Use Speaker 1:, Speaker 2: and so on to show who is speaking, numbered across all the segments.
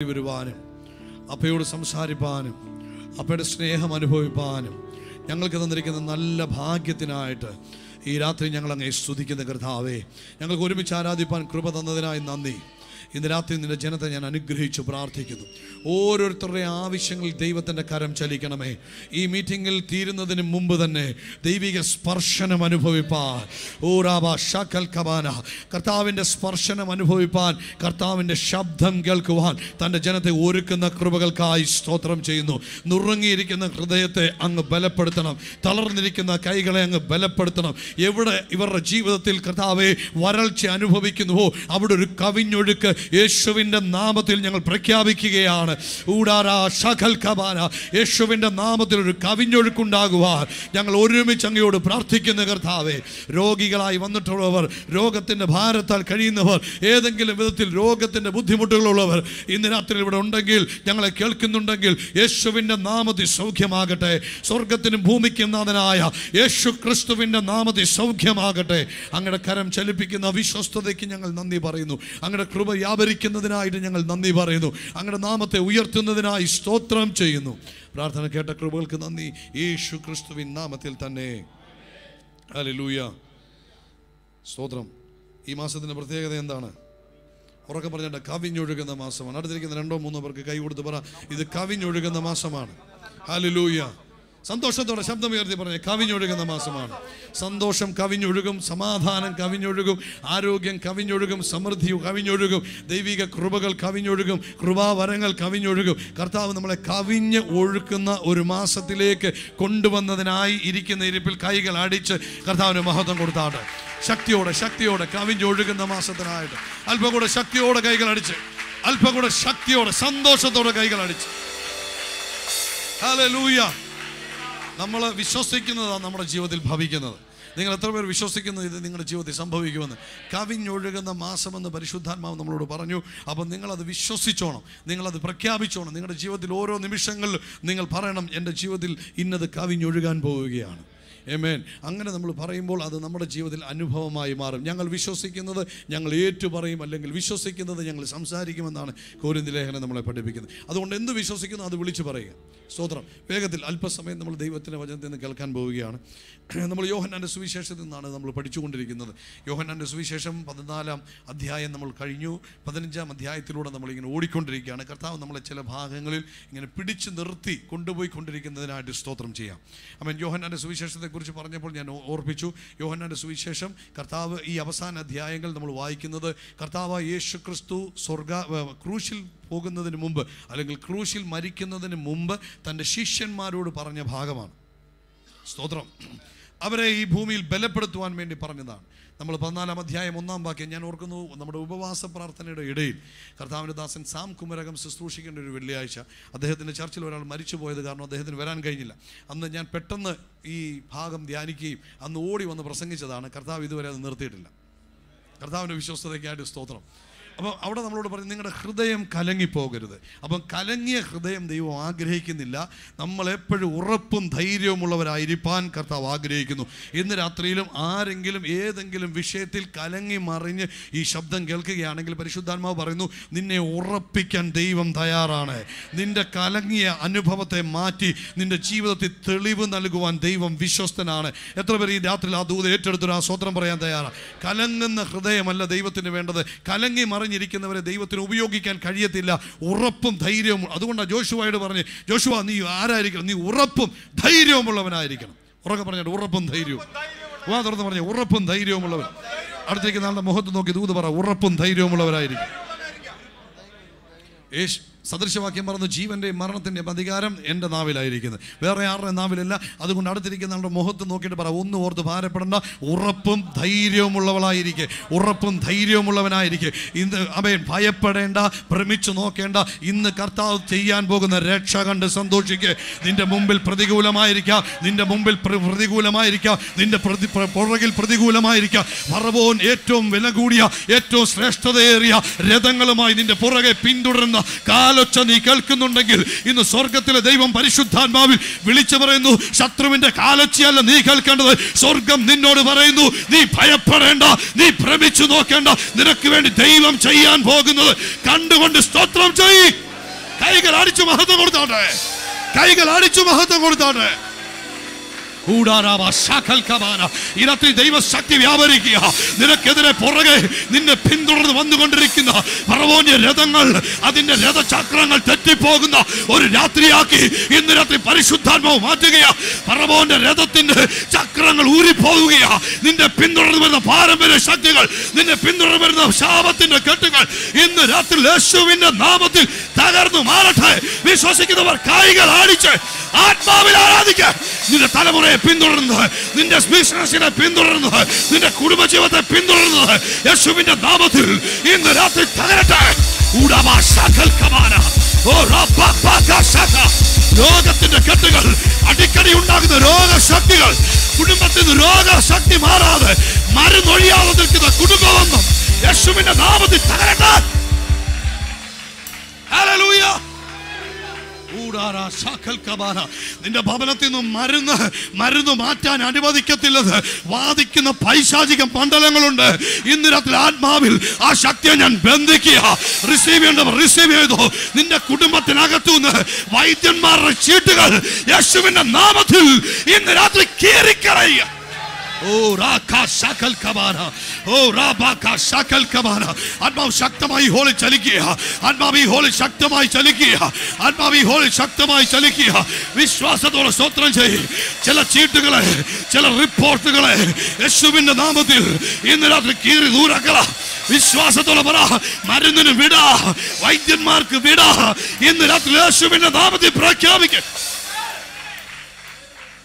Speaker 1: വരുവാനും അപ്പയോട് സംസാരിപ്പാനും അപ്പയുടെ സ്നേഹം അനുഭവിപ്പാനും ഞങ്ങൾക്ക് തന്നിരിക്കുന്ന നല്ല ഭാഗ്യത്തിനായിട്ട് ഈ രാത്രി ഞങ്ങൾ അങ്ങേ സ്തുതിക്കുന്ന കർത്താവേ ഞങ്ങൾക്ക് ഒരുമിച്ച് ആരാധിപ്പാൻ കൃപ തന്നതിനായി നന്ദി. ഇന്ന് രാത്രി നിന്റെ ജനത്തെ ഞാൻ അനുഗ്രഹിച്ചു പ്രാർത്ഥിക്കുന്നു. ഓരോരുത്തരുടെ ആവശ്യങ്ങൾ ദൈവത്തിന്റെ കരം ചലിക്കണമേ. ഈ മീറ്റിങ്ങിൽ തീരുന്നതിന് മുമ്പ് തന്നെ ദൈവിക സ്പർശനം അനുഭവിപ്പാൻ. ഓരാബ ഷക്കൽ കബാന. കർത്താവിന്റെ സ്പർശനം അനുഭവിപ്പാൻ കർത്താവിന്റെ ശബ്ദം കേൾക്കുവാൻ തന്റെ ജനത്തെ ഒരുക്കുന്ന കൃപകൾക്കായി സ്തോത്രം ചെയ്യുന്നു. നുറുങ്ങിയിരിക്കുന്ന ഹൃദയത്തെ അങ്ങ് ബലപ്പെടുത്തണം. തളർന്നിരിക്കുന്ന കൈകളെ അങ്ങ് ബലപ്പെടുത്തണം. എവിടെ ഇവരുടെ ജീവിതത്തിൽ കർത്താവെ വരൾച്ച അനുഭവിക്കുന്നുവോ? അവിടെ ഒരു കവിഞ്ഞൊഴുക്ക് യേശുവിന്റെ നാമത്തിൽ ഞങ്ങൾ പ്രഖ്യാപിക്കുകയാണ്. ഊടാരാ ശകൽ കബാന. യേശുവിന്റെ നാമത്തിൽ ഒരു കവിഞ്ഞൊഴുക്കുണ്ടാകുവാൻ ഞങ്ങൾ ഒരുമിച്ച് അങ്ങയോട് പ്രാർത്ഥിക്കുന്ന കർത്താവേ. രോഗികളായി വന്നിട്ടുള്ളവർ രോഗത്തിന്റെ ഭാരത്താൽ കഴിയുന്നവർ ഏതെങ്കിലും വിധത്തിൽ രോഗത്തിന്റെ ബുദ്ധിമുട്ടുകളുള്ളവർ ഇന്ന് രാത്രി ഇവിടെ ഉണ്ടെങ്കിൽ ഞങ്ങളെ കേൾക്കുന്നുണ്ടെങ്കിൽ യേശുവിന്റെ നാമത്തിൽ സൗഖ്യമാകട്ടെ. സ്വർഗത്തിനും ഭൂമിക്കും നാഥനായ യേശു ക്രിസ്തുവിന്റെ നാമത്തിൽ സൗഖ്യമാകട്ടെ. അങ്ങയുടെ കരം ചലിപ്പിക്കുന്ന വിശ്വസ്തതയ്ക്ക് ഞങ്ങൾ നന്ദി പറയുന്നു. അങ്ങയുടെ കൃപ വ്യാപരിക്കുന്നതിനായിട്ട് ഞങ്ങൾ നന്ദി പറയുന്നു. അങ്ങയുടെ നാമത്തെ ഉയർത്തുന്നതിനായി സ്തോത്രം ചെയ്യുന്നു. പ്രാർത്ഥന കേട്ട കൃപകൾക്ക് നന്ദി. യേശു ക്രിസ്തുവിൻ നാമത്തിൽ തന്നെ. ഹല്ലേലൂയ. സ്തോത്രം. ഈ മാസത്തിന്റെ പ്രത്യേകത എന്താണ്? ഉറക്കെ പറഞ്ഞിട്ട് കവിഞ്ഞൊഴുകുന്ന മാസമാണ്. അടുത്തിരിക്കുന്ന രണ്ടോ മൂന്നോ പേർക്ക് കൈ കൊടുത്ത് പറ. ഇത് കവിഞ്ഞൊഴുകുന്ന മാസമാണ്. ഹല്ലേലൂയ. സന്തോഷത്തോടെ ശബ്ദം ഉയർത്തി പറഞ്ഞേ കവിഞ്ഞൊഴുകുന്ന മാസമാണ്. സന്തോഷം കവിഞ്ഞൊഴുകും സമാധാനം കവിഞ്ഞൊഴുകും ആരോഗ്യം കവിഞ്ഞൊഴുകും സമൃദ്ധി കവിഞ്ഞൊഴുകും ദൈവിക കൃപകൾ കവിഞ്ഞൊഴുകും കൃപാവരങ്ങൾ കവിഞ്ഞൊഴുകും. കർത്താവ് നമ്മളെ കവിഞ്ഞ് ഒഴുക്കുന്ന ഒരു മാസത്തിലേക്ക് കൊണ്ടുവന്നതിനായി ഇരിക്കുന്ന ഇരിപ്പിൽ കൈകൾ അടിച്ച് കർത്താവിന് മഹത്വം കൊടുത്താട്ടെ. ശക്തിയോടെ ശക്തിയോടെ കവിഞ്ഞൊഴുകുന്ന മാസത്തിനായിട്ട്. അല്പം കൂടെ ശക്തിയോടെ കൈകൾ അടിച്ച്. അല്പം കൂടെ ശക്തിയോടെ സന്തോഷത്തോടെ കൈകൾ അടിച്ച്. ഹല്ലേലൂയ. നമ്മൾ വിശ്വസിക്കുന്നതാണ് നമ്മുടെ ജീവിതത്തിൽ ഭവിക്കുന്നത്. നിങ്ങൾ എത്ര പേർ വിശ്വസിക്കുന്നു ഇത് നിങ്ങളുടെ ജീവിതത്തിൽ സംഭവിക്കുമെന്ന്? കവിഞ്ഞൊഴുകുന്ന മാസമെന്ന് പരിശുദ്ധാത്മാവ് നമ്മളോട് പറഞ്ഞു. അപ്പം നിങ്ങളത് വിശ്വസിച്ചോണം. നിങ്ങളത് പ്രഖ്യാപിച്ചോണം. നിങ്ങളുടെ ജീവിതത്തിൽ ഓരോ നിമിഷങ്ങളിലും നിങ്ങൾ പറയണം എന്റെ ജീവിതത്തിൽ ഇന്നത് കവിഞ്ഞൊഴുകാൻ പോവുകയാണ്. ഏമേൻ അങ്ങനെ നമ്മൾ പറയുമ്പോൾ അത് നമ്മുടെ ജീവിതത്തിൽ അനുഭവമായി മാറും. ഞങ്ങൾ വിശ്വസിക്കുന്നത് ഞങ്ങൾ ഏറ്റുപറയും അല്ലെങ്കിൽ വിശ്വസിക്കുന്നത് ഞങ്ങൾ സംസാരിക്കുമെന്നാണ് കോരിന്തി ലേഖനം നമ്മളെ പഠിപ്പിക്കുന്നത്. അതുകൊണ്ട് എന്ത് വിശ്വസിക്കുന്നു അത് വിളിച്ചു പറയുക. സ്തോത്രം. വേഗത്തിൽ അല്പസമയം നമ്മൾ ദൈവത്തിന്റെ വചനത്തിൽ നിന്ന് കേൾക്കാൻ പോവുകയാണ്. നമ്മൾ യോഹന്നാന്റെ സുവിശേഷത്തിൽ നിന്നാണ് നമ്മൾ പഠിച്ചുകൊണ്ടിരിക്കുന്നത്. യോഹന്നാന്റെ സുവിശേഷം പതിനാലാം അധ്യായം നമ്മൾ കഴിഞ്ഞു. പതിനഞ്ചാം അധ്യായത്തിലൂടെ നമ്മളിങ്ങനെ ഓടിക്കൊണ്ടിരിക്കുകയാണ്. കർത്താവ് നമ്മളെ ചില ഭാഗങ്ങളിൽ ഇങ്ങനെ പിടിച്ചു നിർത്തി കൊണ്ടുപോയി കൊണ്ടിരിക്കുന്നതിനായിട്ട് സ്തോത്രം ചെയ്യാം. അവൻ യോഹന്നാന്റെ സുവിശേഷത്തെക്കുറിച്ച് പറഞ്ഞപ്പോൾ ഞാൻ ഓർപ്പിച്ചു. യോഹന്നാന്റെ സുവിശേഷം കർത്താവ് ഈ അവസാന അധ്യായങ്ങൾ നമ്മൾ വായിക്കുന്നത് കർത്താവ് യേശു ക്രിസ്തു സ്വർഗ ക്രൂശിൽ പോകുന്നതിന് മുമ്പ് അല്ലെങ്കിൽ ക്രൂശിൽ മരിക്കുന്നതിന് മുമ്പ് തന്റെ ശിഷ്യന്മാരോട് പറഞ്ഞ ഭാഗമാണ്. സ്തോത്രം. അവരെ ഈ ഭൂമിയിൽ ബലപ്പെടുത്തുവാൻ വേണ്ടി പറഞ്ഞതാണ്. നമ്മൾ പതിനാലാം അധ്യായം ഒന്നാം വാക്യം ഞാൻ ഓർക്കുന്നു നമ്മുടെ ഉപവാസ പ്രാർത്ഥനയുടെ ഇടയിൽ കർത്താവിന്റെ ദാസൻ സാം കുമരകം ശുശ്രൂഷിക്കേണ്ട ഒരു വെള്ളിയാഴ്ച. അദ്ദേഹത്തിന്റെ ചർച്ചിൽ ഒരാൾ മരിച്ചു പോയത് കാരണം അദ്ദേഹത്തിന് വരാൻ കഴിഞ്ഞില്ല. അന്ന് ഞാൻ പെട്ടെന്ന് ഈ ഭാഗം ധ്യാനിക്കുകയും അന്ന് ഓടി വന്ന് പ്രസംഗിച്ചതാണ്. കർത്താവ് ഇതുവരെ അത് നിർത്തിയിട്ടില്ല. കർത്താവിന്റെ വിശ്വസ്തതയ്ക്കായിട്ട് സ്തോത്രം. അപ്പോൾ അവിടെ നമ്മളോട് പറഞ്ഞു നിങ്ങളുടെ ഹൃദയം കലങ്ങിപ്പോകരുത്. അപ്പം കലങ്ങിയ ഹൃദയം ദൈവം ആഗ്രഹിക്കുന്നില്ല. നമ്മളെപ്പോഴും ഉറപ്പും ധൈര്യവുമുള്ളവരായിരിക്കാൻ കർത്താവ് ആഗ്രഹിക്കുന്നു. ഇന്ന് രാത്രിയിലും ആരെങ്കിലും ഏതെങ്കിലും വിഷയത്തിൽ കലങ്ങി മറിഞ്ഞ് ഈ ശബ്ദം കേൾക്കുകയാണെങ്കിൽ പരിശുദ്ധാത്മാവ് പറയുന്നു നിന്നെ ഉറപ്പിക്കാൻ ദൈവം തയ്യാറാണ്. നിന്റെ കലങ്ങിയ അനുഭവത്തെ മാറ്റി നിന്റെ ജീവിതത്തിൽ തെളിവ് നൽകുവാൻ ദൈവം വിശ്വസ്തനാണ്. എത്ര പേർ ഈ രാത്രിയിൽ ആ ദൂത് ഏറ്റെടുത്തൊരു ആ സ്വത്രം പറയാൻ തയ്യാറാണ് കലങ്ങുന്ന ഹൃദയമല്ല ദൈവത്തിന് വേണ്ടത്. കലങ്ങി മറിഞ്ഞിരിക്കുന്നവരെ ദൈവത്തിന് ഉപയോഗിക്കാൻ കഴിയത്തില്ല. ഉറപ്പും ധൈര്യവും അതുകൊണ്ടാണ് ജോഷുവായോട് പറഞ്ഞ് ജോഷുവ നീ ആരായിരിക്കണം? നീ ഉറപ്പും ധൈര്യവുമുള്ളവനായിരിക്കണം. ഉറക്കെ പറഞ്ഞിട്ട് ഉറപ്പും ധൈര്യവും. വാ തുറന്ന് പറഞ്ഞു ഉറപ്പും ധൈര്യവുമുള്ളവൻ. അടുത്തേക്ക് നാളെ മുഖത്ത് നോക്കി ദൂത് പറ ഉറപ്പും ധൈര്യവുമുള്ളവരായിരിക്കും യേശു സദൃശവാക്യം പറഞ്ഞു ജീവന്റെയും മരണത്തിന്റെ അധികാരം എന്റെ നാവിലായിരിക്കുന്നത്. വേറെ ആരുടെ നാവിലല്ല? അതുകൊണ്ട് അടുത്തിരിക്കുന്ന നമ്മുടെ മുഖത്ത് നോക്കിയിട്ട് പറ ഒന്ന് ഓർത്ത് ഭാരപ്പെടേണ്ട. ഉറപ്പും ധൈര്യവുമുള്ളവളായിരിക്കെ. ഉറപ്പും ധൈര്യവുമുള്ളവനായിരിക്കെ. ഇന്ന് അവൻ ഭയപ്പെടേണ്ട ഭ്രമിച്ചു നോക്കേണ്ട ഇന്ന് കർത്താവ് ചെയ്യാൻ പോകുന്ന രക്ഷ കണ്ട് സന്തോഷിക്കുക നിന്റെ മുമ്പിൽ പ്രതികൂലമായിരിക്കാം. നിന്റെ മുമ്പിൽ പ്ര- പ്രതികൂലമായിരിക്കാം. നിന്റെ പ്രതി പ്ര- പുറകിൽ പ്രതികൂലമായിരിക്കാം. മറവോൻ ഏറ്റവും വില കൂടിയ ഏറ്റവും ശ്രേഷ്ഠതയേറിയ രഥങ്ങളുമായി നിന്റെ പുറകെ പിന്തുടരുന്ന കാലൊച്ച നീ കേൾക്കുന്നുണ്ടെങ്കിൽ ഇന്ന് സ്വർഗത്തിലെ ദൈവം പരിശുദ്ധാത്മാവിൽ വിളിച്ചു പറയുന്നു ശത്രുവിന്റെ കാലൊച്ചയല്ല നീ കേൾക്കേണ്ടത്. സ്വർഗം നിന്നോട് പറയുന്നു നീ ഭയപ്പെടേണ്ട നീ ഭ്രമിച്ചു നോക്കേണ്ട. നിനക്ക് വേണ്ടി ദൈവം ചെയ്യാൻ പോകുന്നത് കണ്ടുകൊണ്ട് സ്തോത്രം ചെയ്യ്. അടിച്ചു മഹത്വം കൊടുത്താട്ടെ. കൈകൾ അടിച്ചു മഹത്വം കൊടുത്താട്ടെ. ഈ ദൈവശക്തി വ്യാപരിക്കുക. നിനക്കെതിരെ പുറകെ നിന്നെ പിന്തുടർന്ന് വന്നുകൊണ്ടിരിക്കുന്ന പറവോന്റെ രഥങ്ങൾ അതിന്റെ രഥചക്രങ്ങൾ തെറ്റിപ്പോകുന്ന ഒരു രാത്രിയാക്കി ഇന്ന് രാത്രി പരിശുദ്ധാത്മാവ് മാറ്റുകയാ. പറവോന്റെ രഥത്തിന്റെ ചക്രങ്ങൾ ഊരിപ്പോകുകയാ. നിന്റെ പിന്തുടർന്ന് വരുന്ന പാരമ്പര്യ ശക്തികൾ നിന്നെ പിന്തുടർന്ന് വരുന്ന ശാപത്തിന്റെ കെട്ടുകൾ ഇന്ന് രാത്രി യേശുവിന്റെ നാമത്തിൽ തകർന്നു മാറട്ടെ. വിശ്വസിക്കുന്നവർ കായികൾ ആടിച്ച് ആത്മാവിൽ ആരാധിക്കുക നിന്റെ തലമുറയെ പിന്തുടരുന്നത് നിന്റെ ബിസിനസിനെ പിന്തുടരുന്നത് നിന്റെ കുടുംബജീവിതത്തെ പിന്തുടരുന്നത് യേശുവിന്റെ നാമത്തിൽ ഇന്ന് രാത്രി തകരട്ടെ. രോഗത്തിന്റെ കെട്ടുകൾ അടിക്കടി ഉണ്ടാകുന്ന രോഗശക്തികൾ. കുടുംബത്തിൽ നിന്ന് രോഗശക്തി മാറാതെ മരുന്നൊഴിയാതെ നിൽക്കുന്ന കുടുംബമെന്നും യേശുവിന്റെ നാമത്തിൽ തകരട്ടെ. Hallelujah. നിന്റെ ഭവനത്തിൽ നിന്നും മരുന്ന് മരുന്ന് മാറ്റാൻ അനുവദിക്കത്തില്ലത്. വാദിക്കുന്ന പൈശാചിക മണ്ഡലങ്ങളുണ്ട് ഇന്ന് രാത്രി ആത്മാവിൽ ആ ശക്തിയെ ഞാൻ ബന്ധിക്കുക. റിസീവ് ചെയ്യേണ്ടവർ റിസീവ് ചെയ്തു. നിന്റെ കുടുംബത്തിനകത്തു നിന്ന് വൈദ്യന്മാരുടെ ചീട്ടുകൾ യേശുവിന്റെ നാമത്തിൽ ഇന്ന് രാത്രി കീറിക്കളയുക ആത്മാവ് ശക്തമായി ഹോളിൽ ചലിക്കുക. ആത്മാവ് ഈ ഹോളിൽ ശക്തമായി ചലിക്കുക. ആത്മാവ് ഈ ഹോളിൽ ശക്തമായി ചലിക്കുക. വിശ്വാസത്തോടെ സ്തോത്രം ചെയ്യും. ചില ചീട്ടുകളെ ചില റിപ്പോർട്ടുകളെ യേശുവിന്റെ നാമത്തിൽ ഇന്ന് രാത്രി കീറി ദൂരക്കള. വിശ്വാസത്തോടെ പറ മരുന്നിന് വിട വൈദ്യന്മാർക്ക് വിട. ഇന്ന് രാത്രി യേശുവിന്റെ നാമത്തിൽ പ്രഖ്യാപിക്കും.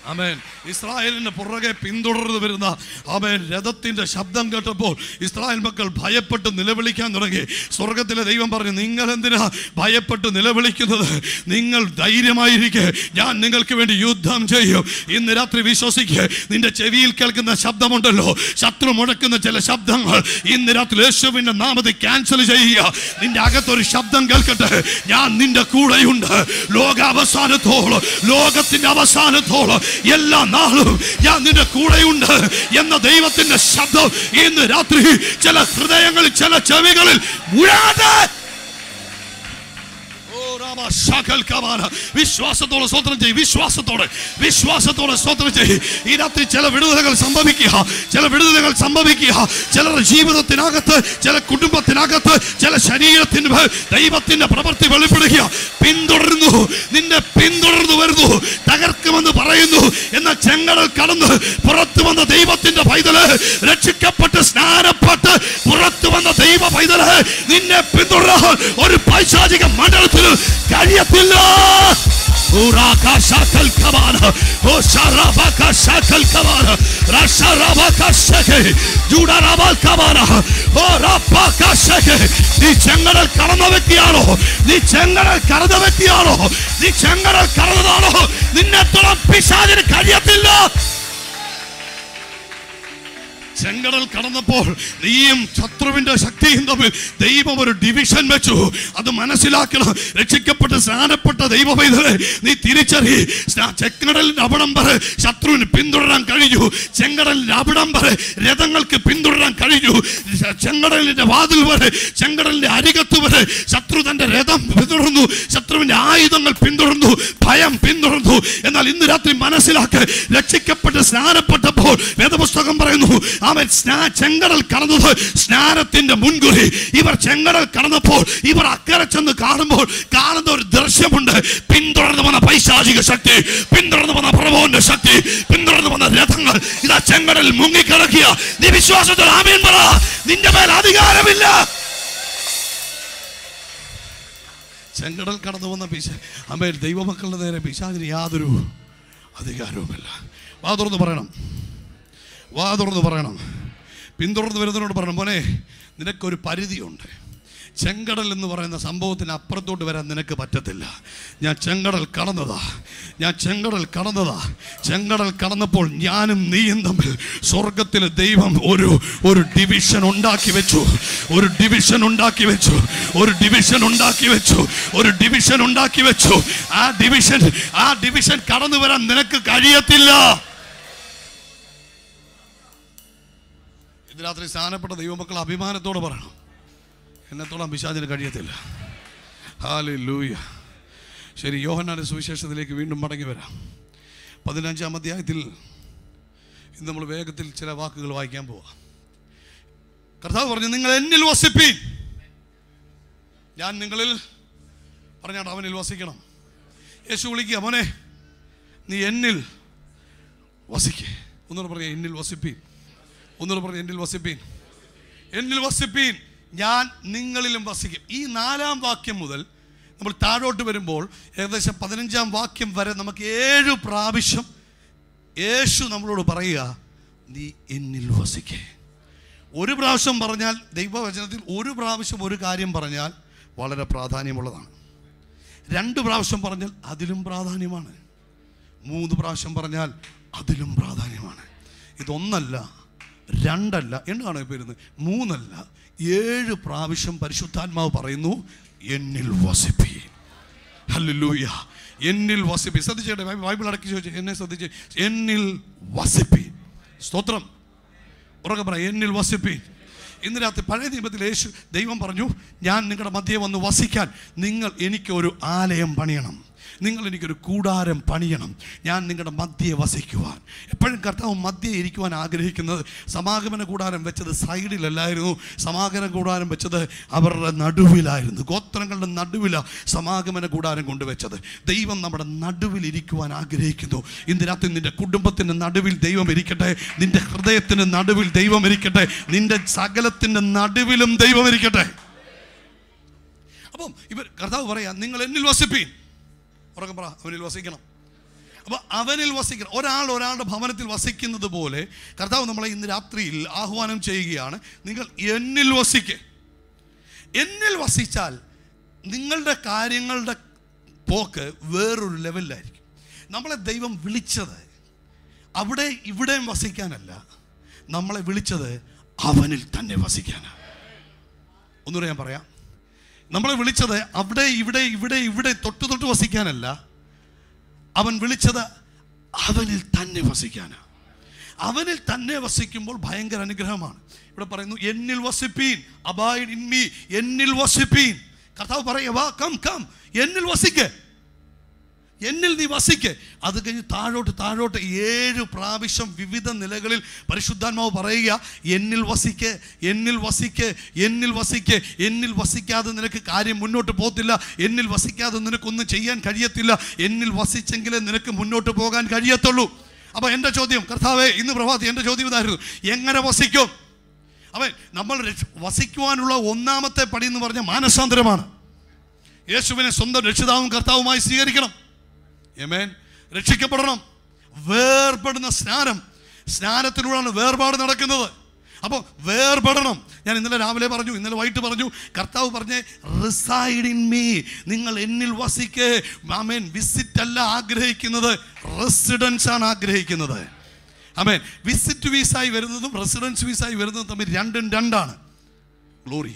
Speaker 1: ആമേൻ. ഇസ്രായേലിന്റെ പുറകെ പിന്തുടർന്ന് വരുന്ന ആമേൻ രഥത്തിന്റെ ശബ്ദം കേട്ടപ്പോൾ ഇസ്രായേൽ മക്കൾ ഭയപ്പെട്ട് നിലവിളിക്കാൻ തുടങ്ങി. സ്വർഗത്തിലെ ദൈവം പറഞ്ഞു നിങ്ങൾ എന്തിനാ ഭയപ്പെട്ട് നിലവിളിക്കുന്നത്? നിങ്ങൾ ധൈര്യമായിരിക്കെ. ഞാൻ നിങ്ങൾക്ക് വേണ്ടി യുദ്ധം ചെയ്യും. ഇന്ന് രാത്രി വിശ്വസിക്കുക നിന്റെ ചെവിയിൽ കേൾക്കുന്ന ശബ്ദമുണ്ടല്ലോ. ശത്രു മുഴക്കുന്ന ചില ശബ്ദങ്ങൾ. ഇന്ന് രാത്രി യേശുവിന്റെ നാമത്തെ ക്യാൻസൽ ചെയ്യുക. നിന്റെ അകത്തൊരു ശബ്ദം കേൾക്കട്ടെ. ഞാൻ നിന്റെ കൂടെയുണ്ട്. ലോക അവസാനത്തോളം ലോകത്തിന്റെ അവസാനത്തോളം എല്ലാ നാളും ഞാൻ നിന്റെ കൂടെയുണ്ട് എന്ന ദൈവത്തിന്റെ ശബ്ദം ഇന്ന് രാത്രി ചില ഹൃദയങ്ങളിൽ ചില ചെവികളിൽ മുഴാതെ വിശ്വാസത്തോടെ സ്വതന്ത്രം ചെയ്യും വിശ്വാസത്തോടെ വിശ്വാസത്തോടെ സ്വതന്ത്രം ചെയ്യും. ഈ രാത്രി ചില വിടുതലുകൾ സംഭവിക്കുക ചില വിടുതലുകൾ സംഭവിക്കുക. ചില ജീവിതത്തിനകത്ത് ചില കുടുംബത്തിനകത്ത് ചില ശരീരത്തിന് ദൈവത്തിന്റെ പ്രവൃത്തി വെളിപ്പെടുക. പിന്തുടരുന്നു നിന്നെ പിന്തുടർന്നു വരുന്നു തകർക്കുമെന്ന് പറയുന്നു എന്ന ചെങ്കടൽ കടന്ന് പുറത്തു വന്ന ദൈവത്തിന്റെ പൈതൽ രക്ഷിക്കപ്പെട്ട് സ്നാനപ്പെട്ട് പുറത്തു വന്ന ദൈവ പൈതൽ നിന്നെ പിന്തുടരാൻ ഒരു പൈശാചിക മണ്ഡലത്തിൽ കഴിയത്തില്ല. നീ ചെങ്കടൽ കടന്ന വ്യക്തിയാണോ? നീ ചെങ്കടൽ കടന്ന വ്യക്തിയാണോ? നീ ചെങ്കടൽ കടന്നതാണോ? നിന്നെ തൊടാൻ പിശാചിന് കഴിയത്തില്ല. ചെങ്കടൽ കടന്നപ്പോൾ നീയും ശത്രുവിന്റെ ശക്തിയും തമ്മിൽ ദൈവം ഒരു ഡിവിഷൻ വെച്ചു. അത് മനസ്സിലാക്കണം. രക്ഷിക്കപ്പെട്ട് സ്നാനപ്പെട്ട ദൈവ നീ തിരിച്ചറി. ചെങ്കടലിന്റെ അവിടം വരെ ശത്രുവിന് പിന്തുടരാൻ കഴിഞ്ഞു. ചെങ്കടലിന്റെ അവിടം വരെ രഥങ്ങൾക്ക് പിന്തുടരാൻ കഴിഞ്ഞു. ചെങ്കടലിന്റെ വാതിൽ വരെ ചെങ്കടലിന്റെ അരികത്ത് വരെ ശത്രു തന്റെ രഥം പിന്തുടർന്നു. ശത്രുവിന്റെ ആയുധങ്ങൾ പിന്തുടർന്നു. ഭയം പിന്തുടർന്നു. എന്നാൽ ഇന്ന് രാത്രി മനസ്സിലാക്കി. രക്ഷിക്കപ്പെട്ട് സ്നാനപ്പെട്ടപ്പോൾ വേദപുസ്തകം പറയുന്നു അവൻ സ്നാ ചെങ്കടൽ കടന്നത് സ്നാനത്തിന്റെ മുൻകുറി. ഇവർ ചെങ്കടൽ കടന്നപ്പോൾ ഇവർ അക്കരെ ചെന്ന് കാണുമ്പോൾ കാണുന്ന ഒരു ദൃശ്യമുണ്ട്. പിന്തുടർന്ന് വന്ന പൈശാചിക ശക്തി പിന്തുടർന്ന് വന്ന പ്രഭവന്റെ ശക്തി പിന്തുടർന്ന് വന്ന രഥങ്ങൾ. ഇതാ ചെങ്കടൽ മുങ്ങിക്കിടക്കുക. നീ വിശ്വാസത്തിൽ ആമീൻ പറ. നിന്റെ മേൽ അധികാരമില്ല. ചെങ്കടൽ കടന്നു വന്ന പിശ അമ്മയിൽ ദൈവമക്കളുടെ നേരെ പിശാചിന് യാതൊരു അധികാരവുമില്ല. വാ തുറന്ന് പറയണം. വാ തുറന്ന് പറയണം. പിന്തുടർന്ന് വരുന്നതിനോട് പറയണം മോനെ നിനക്കൊരു പരിധിയുണ്ട്. ചെങ്കടൽ എന്ന് പറയുന്ന സംഭവത്തിന് അപ്പുറത്തോട്ട് വരാൻ നിനക്ക് പറ്റത്തില്ല. ഞാൻ ചെങ്കടൽ കടന്നതാ. ഞാൻ ചെങ്കടൽ കടന്നതാ. ചെങ്കടൽ കടന്നപ്പോൾ ഞാനും നീയും തമ്മിൽ സ്വർഗത്തിലെ ദൈവം ഒരു ഒരു ഡിവിഷൻ ഉണ്ടാക്കി വെച്ചു. ഒരു ഡിവിഷൻ ഉണ്ടാക്കി വെച്ചു. ഒരു ഡിവിഷൻ ഉണ്ടാക്കി വെച്ചു. ഒരു ഡിവിഷൻ ഉണ്ടാക്കി വെച്ചു. ആ ഡിവിഷൻ ആ ഡിവിഷൻ കടന്നു വരാൻ നിനക്ക് കഴിയത്തില്ല. ഇത് രാത്രി സ്ഥാനപ്പെട്ട ദൈവമക്കൾ അഭിമാനത്തോടെ പറയണം. എന്നത്തോളം പിശാചിന് കഴിയത്തില്ല. ഹാലി ലൂയ ശരി യോഹന്നാന്റെ സുവിശേഷത്തിലേക്ക് വീണ്ടും മടങ്ങി വരാം. പതിനഞ്ചാം അധ്യായത്തിൽ ഇന്ന് നമ്മൾ വേഗത്തിൽ ചില വാക്കുകൾ വായിക്കാൻ പോവാം. കർത്താവ് പറഞ്ഞു നിങ്ങൾ എന്നിൽ വസിപ്പി ഞാൻ നിങ്ങളിൽ പറഞ്ഞാണ് അവനിൽ വസിക്കണം. യേശു വിളിക്കുക മോനെ നീ എന്നിൽ വസിക്കേ. ഒന്നുകൂടെ പറഞ്ഞ എന്നിൽ വസിപ്പീൻ. ഒന്നുകൂടെ പറഞ്ഞു എന്നിൽ വസിപ്പീൻ. എന്നിൽ വസിപ്പീൻ. ഞാൻ നിങ്ങളിലും വസിക്കും. ഈ നാലാം വാക്യം മുതൽ നമ്മൾ താഴോട്ട് വരുമ്പോൾ ഏകദേശം പതിനഞ്ചാം വാക്യം വരെ നമുക്ക് ഏഴ് പ്രാവശ്യം യേശു നമ്മളോട് പറയുക നീ എന്നിൽ വസിക്കേ. ഒരു പ്രാവശ്യം പറഞ്ഞാൽ ദൈവവചനത്തിൽ ഒരു പ്രാവശ്യം ഒരു കാര്യം പറഞ്ഞാൽ വളരെ പ്രാധാന്യമുള്ളതാണ്. രണ്ട് പ്രാവശ്യം പറഞ്ഞാൽ അതിലും പ്രാധാന്യമാണ്. മൂന്ന് പ്രാവശ്യം പറഞ്ഞാൽ അതിലും പ്രാധാന്യമാണ്. ഇതൊന്നല്ല രണ്ടല്ല. എന്താണ് ഇപ്പോൾ മൂന്നല്ല. ഏഴ് പ്രാവശ്യം പരിശുദ്ധാത്മാവ് പറയുന്നു എന്നിൽ വസിപ്പി ഹല്ലേലൂയ. എന്നിൽ വസിപ്പി ശ്രദ്ധിച്ചേട്ടെ ബൈബിൾ അടക്കി ചോദിച്ചു എന്നെ ശ്രദ്ധിച്ച്. എന്നിൽ വസിപ്പി സ്തോത്രം. ഉറക്കെ പറ എന്നിൽ വസിപ്പി ഇന്ന് രാത്രി പഴയ നിയമത്തിൽ യേശു ദൈവം പറഞ്ഞു ഞാൻ നിങ്ങളുടെ മധ്യേ വന്ന് വസിക്കാൻ. നിങ്ങൾ എനിക്കൊരു ആലയം പണിയണം. നിങ്ങൾ എനിക്കൊരു കൂടാരം പണിയണം. ഞാൻ നിങ്ങളുടെ മധ്യയെ വസിക്കുവാൻ. എപ്പോഴും കർത്താവ് മധ്യയെ ഇരിക്കുവാൻ ആഗ്രഹിക്കുന്നത് സമാഗമന കൂടാരം വെച്ചത് സൈഡിലല്ലായിരുന്നു. സമാഗമന കൂടാരം വെച്ചത് അവരുടെ നടുവിലായിരുന്നു. ഗോത്രങ്ങളുടെ നടുവിലാണ് സമാഗമന കൂടാരം കൊണ്ടുവച്ചത്. ദൈവം നമ്മുടെ നടുവിൽ ഇരിക്കുവാൻ ആഗ്രഹിക്കുന്നു. ഇന്ന് രാത്രി നിന്റെ കുടുംബത്തിന്റെ നടുവിൽ ദൈവം ഇരിക്കട്ടെ. നിന്റെ ഹൃദയത്തിന്റെ നടുവിൽ ദൈവം ഇരിക്കട്ടെ. നിന്റെ സകലത്തിന്റെ നടുവിലും ദൈവം ഇരിക്കട്ടെ. അപ്പം ഇവർ കർത്താവ് പറയാം നിങ്ങൾ എന്നിൽ വസിപ്പീൻ. ഉറക്കെ പറ അവനിൽ വസിക്കണം. അപ്പോൾ അവനിൽ വസിക്കണം. ഒരാൾ ഒരാളുടെ ഭവനത്തിൽ വസിക്കുന്നത് പോലെ കർത്താവ് നമ്മളെ ഇന്ന് രാത്രിയിൽ ആഹ്വാനം ചെയ്യുകയാണ് നിങ്ങൾ എന്നിൽ വസിക്കേ. എന്നിൽ വസിച്ചാൽ നിങ്ങളുടെ കാര്യങ്ങളുടെ പോക്ക് വേറൊരു ലെവലിലായിരിക്കും. നമ്മളെ ദൈവം വിളിച്ചത് അവിടെ ഇവിടെയും വസിക്കാനല്ല നമ്മളെ വിളിച്ചത് അവനിൽ തന്നെ വസിക്കാനാണ്. ഒന്നുകൂടെ ഞാൻ പറയാം. നമ്മളെ വിളിച്ചത് അവിടെ ഇവിടെ ഇവിടെ ഇവിടെ തൊട്ട് തൊട്ട് വസിക്കാനല്ല. അവൻ വിളിച്ചത് അവനിൽ തന്നെ വസിക്കാനാണ് അവനിൽ തന്നെ വസിക്കുമ്പോൾ ഭയങ്കര അനുഗ്രഹമാണ്. ഇവിടെ പറയുന്നു എന്നിൽ വസിപ്പീൻ അബായിൻ ഇൻ മീ എന്നിൽ വസിപ്പീൻ. കർത്താവ് പറയുക വാ കം കം എന്നിൽ വസിക്ക്. എന്നിൽ നീ വസിക്ക്. അത് കഴിഞ്ഞ് താഴോട്ട് താഴോട്ട് ഏഴ് പ്രാവശ്യം വിവിധ നിലകളിൽ പരിശുദ്ധാത്മാവ് പറയുക എന്നിൽ വസിക്ക് എന്നിൽ വസിക്ക് എന്നിൽ വസിക്ക് എന്നിൽ വസിക്കാതെ നിനക്ക് കാര്യം മുന്നോട്ട് പോകത്തില്ല എന്നിൽ വസിക്കാതെ നിനക്കൊന്നും ചെയ്യാൻ കഴിയത്തില്ല എന്നിൽ വസിച്ചെങ്കിലേ നിനക്ക് മുന്നോട്ട് പോകാൻ കഴിയത്തുള്ളൂ. അപ്പോൾ എന്റെ ചോദ്യം കർത്താവേ ഇന്ന് പ്രഭാതി എന്റെ ചോദ്യം ഇതായിരുന്നു. എങ്ങനെ വസിക്കും? അവൻ നമ്മൾ വസിക്കുവാനുള്ള ഒന്നാമത്തെ പടി എന്ന് പറഞ്ഞാൽ മാനസാന്തരമാണ്. യേശുവിനെ സ്വന്തം രക്ഷിതാവും കർത്താവുമായി സ്വീകരിക്കണം. എമേൻ രക്ഷിക്കപ്പെടണം. വേർപെടുന്ന സ്നാനം. സ്നാനത്തിലൂടെയാണ് വേർപാട് നടക്കുന്നത്. അപ്പോൾ വേർപെടണം. ഞാൻ ഇന്നലെ രാവിലെ പറഞ്ഞു ഇന്നലെ വൈകിട്ട് പറഞ്ഞു കർത്താവ് പറഞ്ഞേ റിസൈഡ് ഇൻ മീ നിങ്ങൾ എന്നിൽ വസിക്കേ. ആമേൻ വിസിറ്റ് അല്ല ആഗ്രഹിക്കുന്നത് റെസിഡൻസ് ആണ് ആഗ്രഹിക്കുന്നത്. ആമേൻ വിസിറ്റ് വീസായി വരുന്നതും റെസിഡൻസ് വീസായി വരുന്നതും തമ്മിൽ രണ്ടും രണ്ടാണ്. ഗ്ലോറി